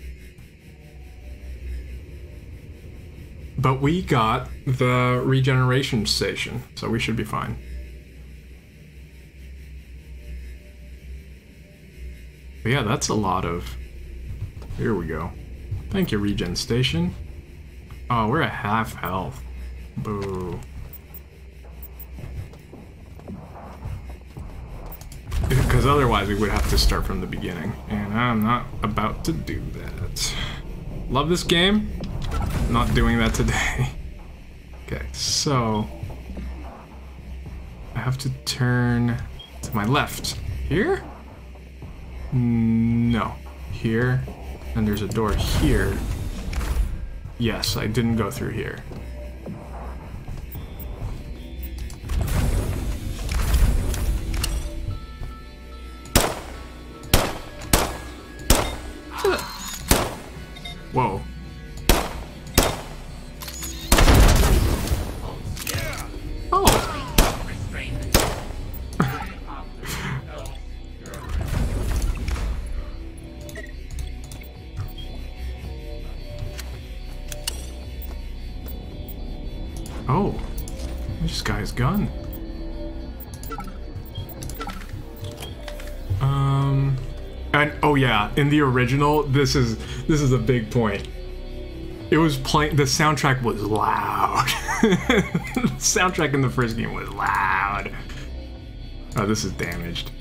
But we got the regeneration station, so we should be fine. But yeah, that's a lot of... Here we go. Thank you, regen station. Oh, we're at half health. Boo. Because otherwise we would have to start from the beginning. And I'm not about to do that. Love this game. Not doing that today. (laughs) okay, so... I have to turn to my left. Here? No. Here. And there's a door here. Yes, I didn't go through here. In the original, this is this is a big point. It was playing the soundtrack was loud. (laughs) the soundtrack in the first game was loud. Oh, this is damaged.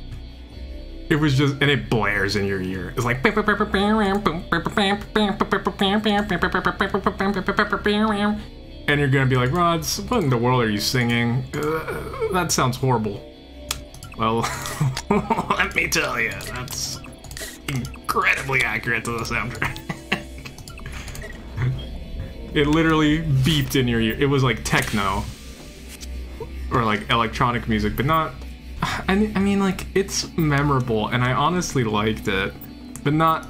It was just and it blares in your ear. It's like and you're gonna be like, Rods, what in the world are you singing? Uh, that sounds horrible. Well, (laughs) let me tell you, that's incredibly accurate to the soundtrack. (laughs) it literally beeped in your ear. It was like techno or like electronic music, but not. (sighs) I, I mean, like it's memorable, and I honestly liked it, but not,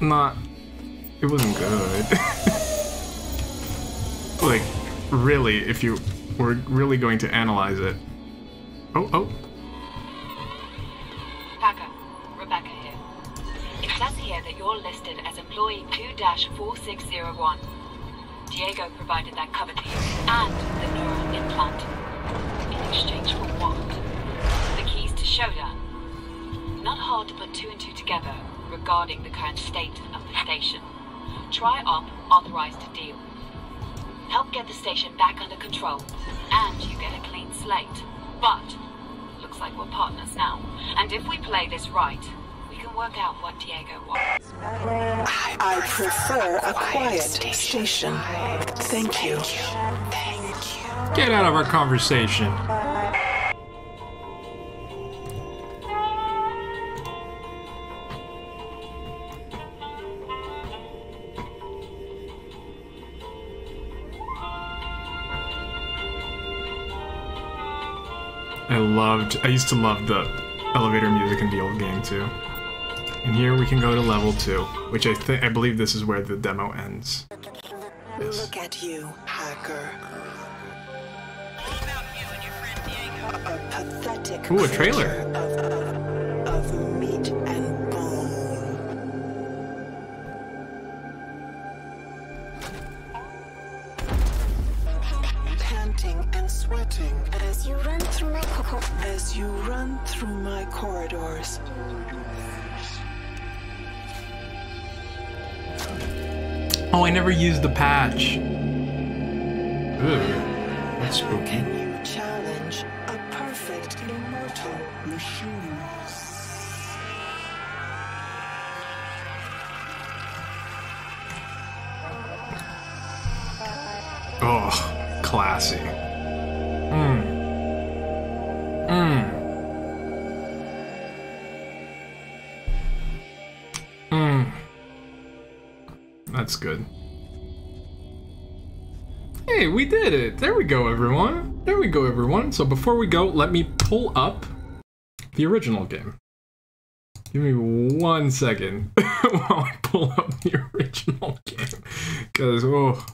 not. It wasn't good. (laughs) like, really, if you were really going to analyze it. Oh, oh. Here listed as employee 2-4601. Diego provided that cover to you and the neural implant. In exchange for what? The keys to Shodan. Not hard to put two and two together regarding the current state of the station. Tri-Op authorized to deal. Help get the station back under control, and you get a clean slate. But looks like we're partners now. And if we play this right, we can work out what Diego wants. I prefer a quiet station. Thank you. Get out of our conversation. I loved, I used to love the elevator music in the old game too. And here we can go to level two, which I think, I believe this is where the demo ends. Look at you, hacker. A pathetic Ooh, a trailer. creature Of, of meat and bone. Panting and sweating As you run through my coco. as you run through my corridors. Oh, I never used the patch. Ooh, that's spooky. Everyone. There we go, everyone. So before we go, let me pull up the original game. Give me one second (laughs) while I pull up the original (laughs) game. Because, oh.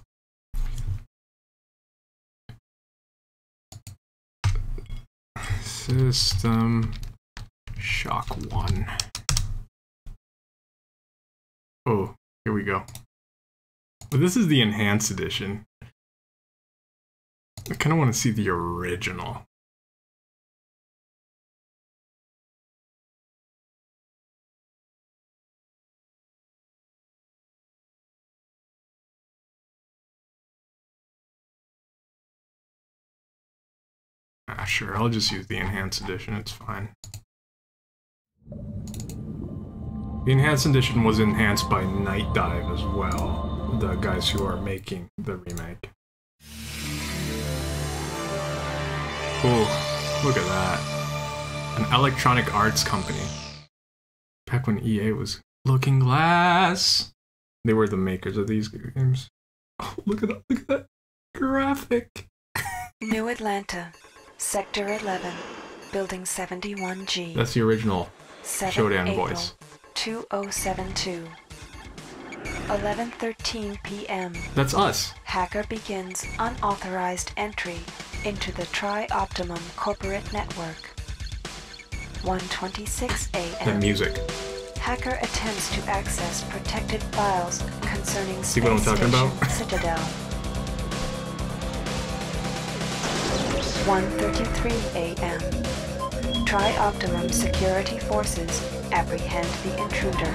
System Shock 1. Oh, here we go. But this is the enhanced edition. I kind of want to see the original. Ah, sure, I'll just use the enhanced edition, it's fine. The enhanced edition was enhanced by Nightdive as well, the guys who are making the remake. Oh, look at that. An Electronic Arts company. Back when EA was Looking Glass. They were the makers of these games. Oh, look at that, look at that graphic. (laughs) New Atlanta, Sector 11, Building 71G. That's the original 7 Shodan April, voice. 2072. 11:13 p.m. That's us. Hacker begins unauthorized entry into the Tri-Optimum corporate network. 1:26 That a.m. music. Hacker attempts to access protected files concerning See what I'm talking about? (laughs) Citadel. 1:33 a.m. Tri-Optimum security forces apprehend the intruder.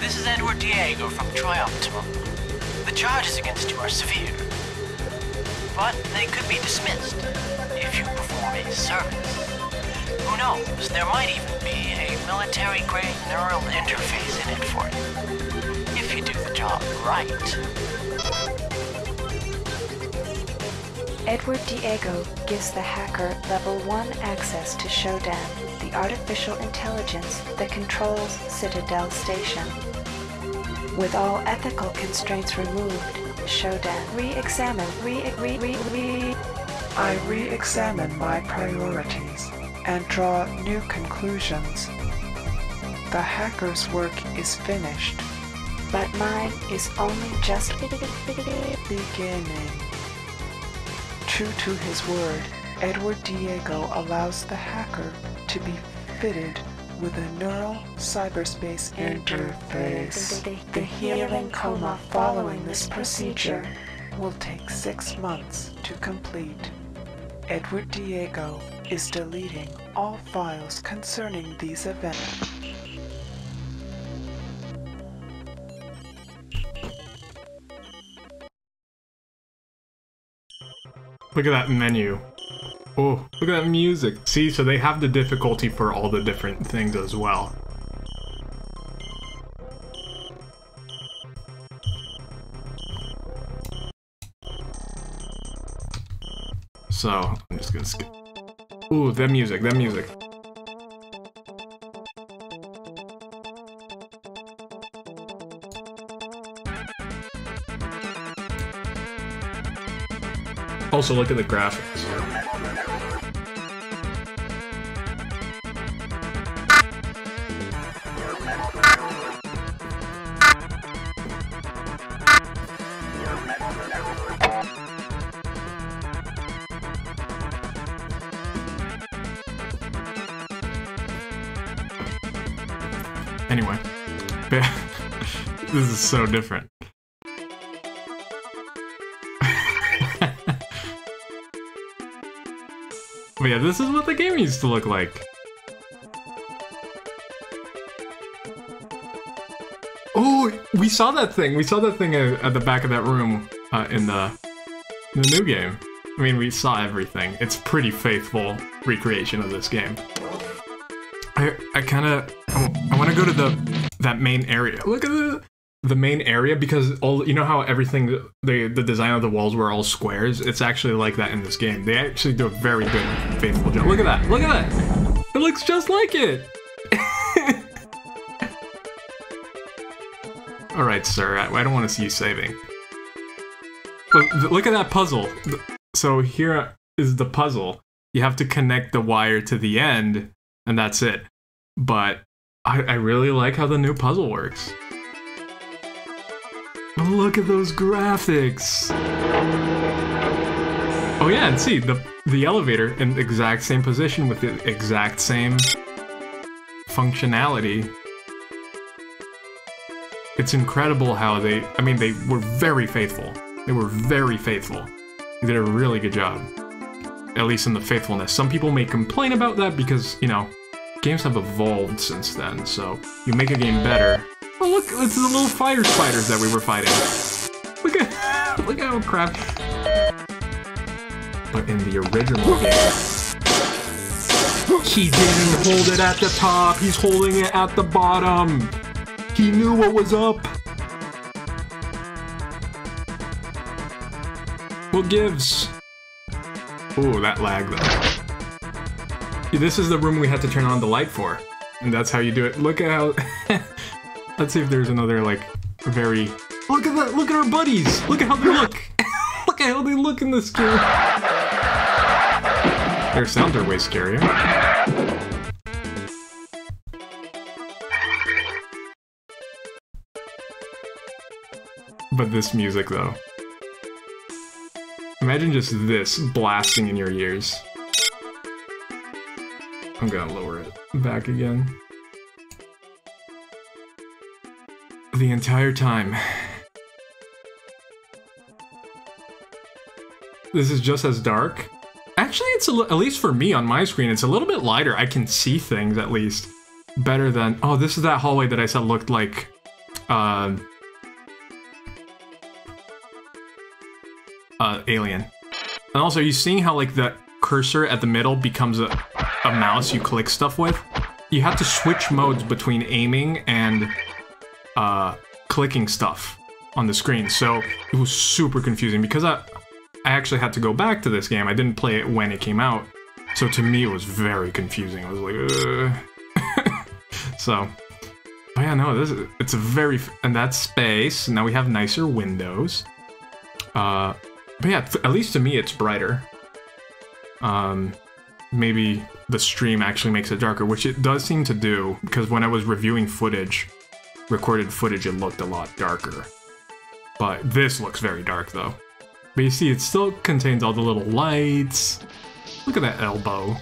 This is Edward Diego from Trioptimum. The charges against you are severe, but they could be dismissed if you perform a service. Who knows, there might even be a military-grade neural interface in it for you, if you do the job right. Edward Diego gives the hacker level 1 access to Shodan, the artificial intelligence that controls Citadel Station. With all ethical constraints removed, Shodan re-examine, re re re re I re examine my priorities and draw new conclusions. The hacker's work is finished, but mine is only just beginning. True to his word, Edward Diego allows the hacker to be fitted with a neural cyberspace interface. The healing coma following this procedure will take six months to complete. Edward Diego is deleting all files concerning these events. Look at that menu. Oh, look at that music. See, so they have the difficulty for all the different things as well. So, I'm just gonna skip. Ooh, that music, that music. Also, look at the graphics. This is so different. (laughs) But yeah, this is what the game used to look like. Oh, we saw that thing. We saw that thing at, the back of that room uh, in the in the new game. I mean, we saw everything. It's pretty faithful recreation of this game. I I kind of I, want to go to the that main area. Look at the the main area because all you know how everything the the design of the walls were all squares. It's actually like that in this game. They actually do a very good faithful job. Look at that! Look at that! It looks just like it. (laughs) all right, sir. I, I don't want to see you saving. Look, look at that puzzle. So here is the puzzle. You have to connect the wire to the end, and that's it. But I, I really like how the new puzzle works. Oh, look at those graphics. Oh yeah, and see the the elevator in the exact same position with the exact same functionality. It's incredible how they I mean they were very faithful. They were very faithful. They did a really good job. At least in the faithfulness. Some people may complain about that because, you know, games have evolved since then, so you make a game better. Oh look, it's the little fire spiders that we were fighting. Look at look at how crap. But in the original game, he didn't hold it at the top. He's holding it at the bottom. He knew what was up. What gives? Ooh, that lag though. This is the room we had to turn on the light for. And that's how you do it. Look at how... (laughs) Let's see if there's another, like, very... Look at that! Look at our buddies! Look at how they look! (laughs) look at how they look in this game! Their sounds are way scarier. But this music, though. Imagine just this blasting in your ears. I'm gonna lower it back again. The entire time. This is just as dark. Actually, it's at least for me on my screen, it's a little bit lighter. I can see things at least better than. Oh, this is that hallway that I said looked like. Uh, uh, Alien. And also, are you seeing how like the cursor at the middle becomes a, a mouse you click stuff with? You have to switch modes between aiming and uh, clicking stuff on the screen. So it was super confusing because I, I actually had to go back to this game. I didn't play it when it came out. So to me, it was very confusing. I was like, (laughs) so, but yeah, no, this is, it's a very, and that space. Now we have nicer windows. Uh, but yeah, at least to me, it's brighter. Um, maybe the stream actually makes it darker, which it does seem to do, because when I was reviewing footage, recorded footage, it looked a lot darker. But this looks very dark, though. But you see, it still contains all the little lights. Look at that elbow. (laughs)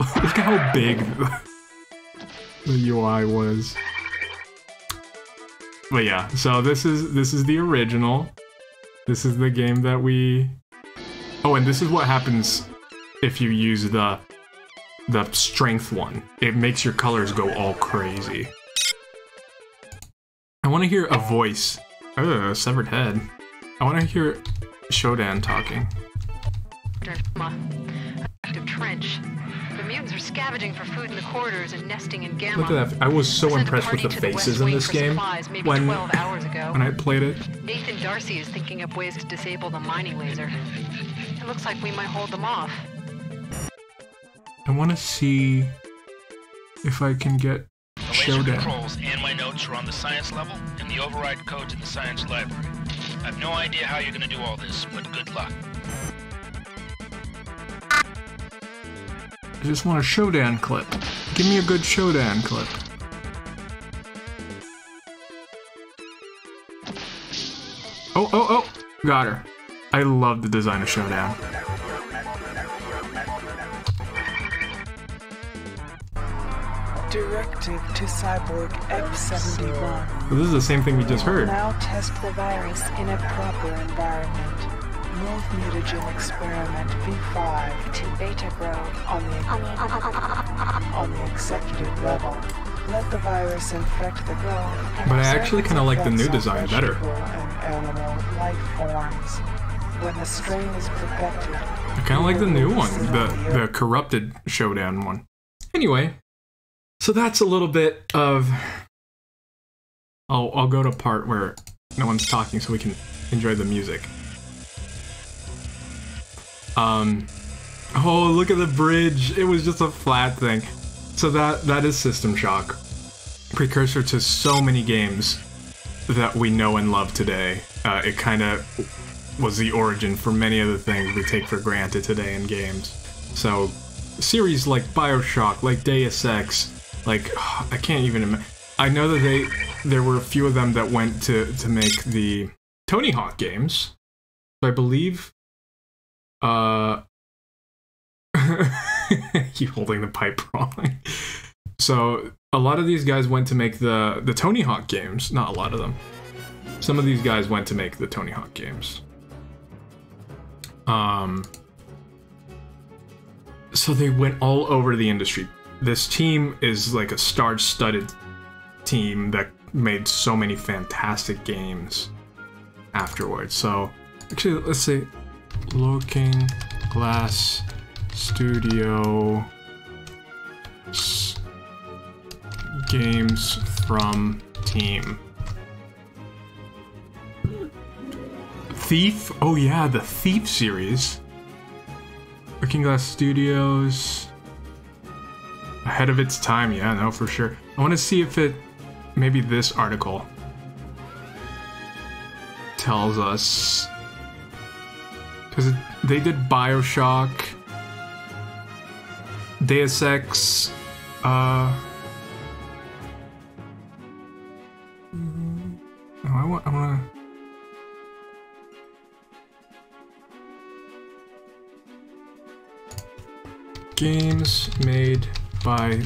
Look at how big (laughs) the UI was. But yeah, so this is this is the original. This is the game that we... Oh, and this is what happens if you use the the strength one. It makes your colors go all crazy. I want to hear a voice. Oh, severed head. I want to hear Shodan talking. Active trench. The mutants are scavenging for food in the corridors and nesting in gamma. Look at that. I was so impressed with the faces the in this game when, when I played it. Nathan D'Arcy is thinking up ways to disable the mining laser. It looks like we might hold them off. I want to see if I can get the Shodan. controls and my notes are on the science level, and the override code's in the science library. I have no idea how you're going to do all this, but good luck. I just want a Shodan clip. Give me a good Shodan clip. Oh, oh, oh! Got her. I love the design of Shodan. Directive to Cyborg X71. this is the same thing we just heard. Now test the virus in a proper environment. Move mutagen experiment V5 to Beta Grove on the, on the executive level. Let the virus infect the grove. But I actually kind of like the new design better. animal life forms. When the strain is perfected, I kind of like the new one, the the corrupted Shodan one. Anyway, so that's a little bit of I'll I'll go to part where no one's talking so we can enjoy the music. Um Oh, look at the bridge. It was just a flat thing. So that that is System Shock. Precursor to so many games that we know and love today. Uh, it kind of was the origin for many of the things we take for granted today in games. So, series like Bioshock, like Deus Ex, like I can't even. I know that they there were a few of them that went to to make the Tony Hawk games. So I believe. Uh. (laughs) you holding the pipe wrong. so a lot of these guys went to make the the Tony Hawk games. Not a lot of them. Some of these guys went to make the Tony Hawk games. Um. So they went all over the industry. This team is like a star-studded team that made so many fantastic games afterwards. So actually, let's say Looking Glass Studio games from team. Thief? Oh yeah, the Thief series. Looking Glass Studios. Ahead of its time, yeah, no, for sure. I want to see if it, maybe this article tells us. Because they did Bioshock, Deus Ex, uh. Oh, I want, I want to. Games made by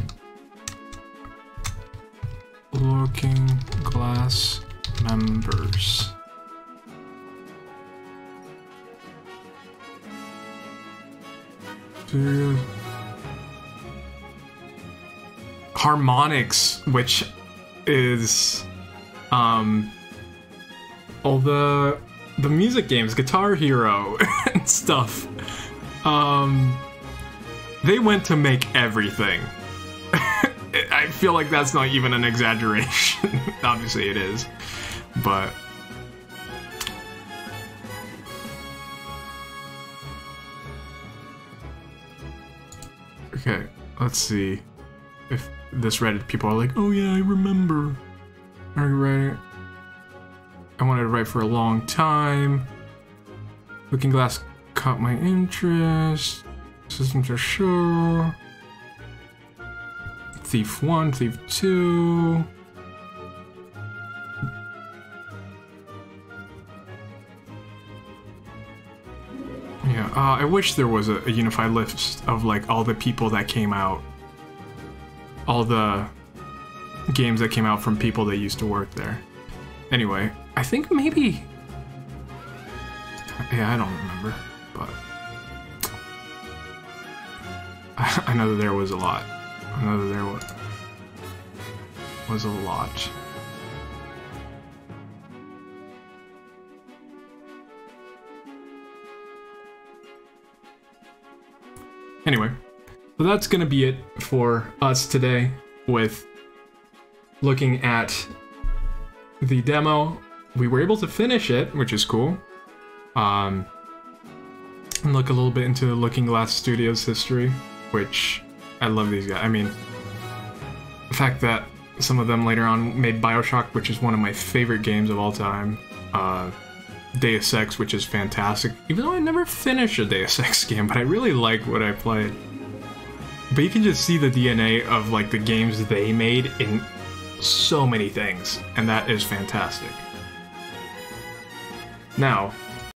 Looking Glass members. Serious. Harmonix, which is um all the the music games, Guitar Hero (laughs) and stuff. Um they went to make everything. (laughs) I feel like that's not even an exaggeration. (laughs) Obviously it is. But Okay, let's see if this Reddit people are like, oh yeah, I remember. I write. I wanted to write for a long time. Looking Glass caught my interest. Systems are sure. Thief 1, Thief 2. Yeah, uh, I wish there was a, a unified list of like all the people that came out, all the games that came out from people that used to work there. Anyway, I think maybe. Yeah, I don't remember, (laughs) I know that there was a lot. I know that there was was a lot. Anyway, so that's gonna be it for us today with looking at the demo. We were able to finish it, which is cool. Um, and look a little bit into Looking Glass Studios history, which I love these guys. I mean, the fact that some of them later on made Bioshock, which is one of my favorite games of all time. Uh, Deus Ex, which is fantastic. Even though I never finished a Deus Ex (laughs) game, but I really like what I played. But you can just see the DNA of like the games they made in so many things, and that is fantastic. Now,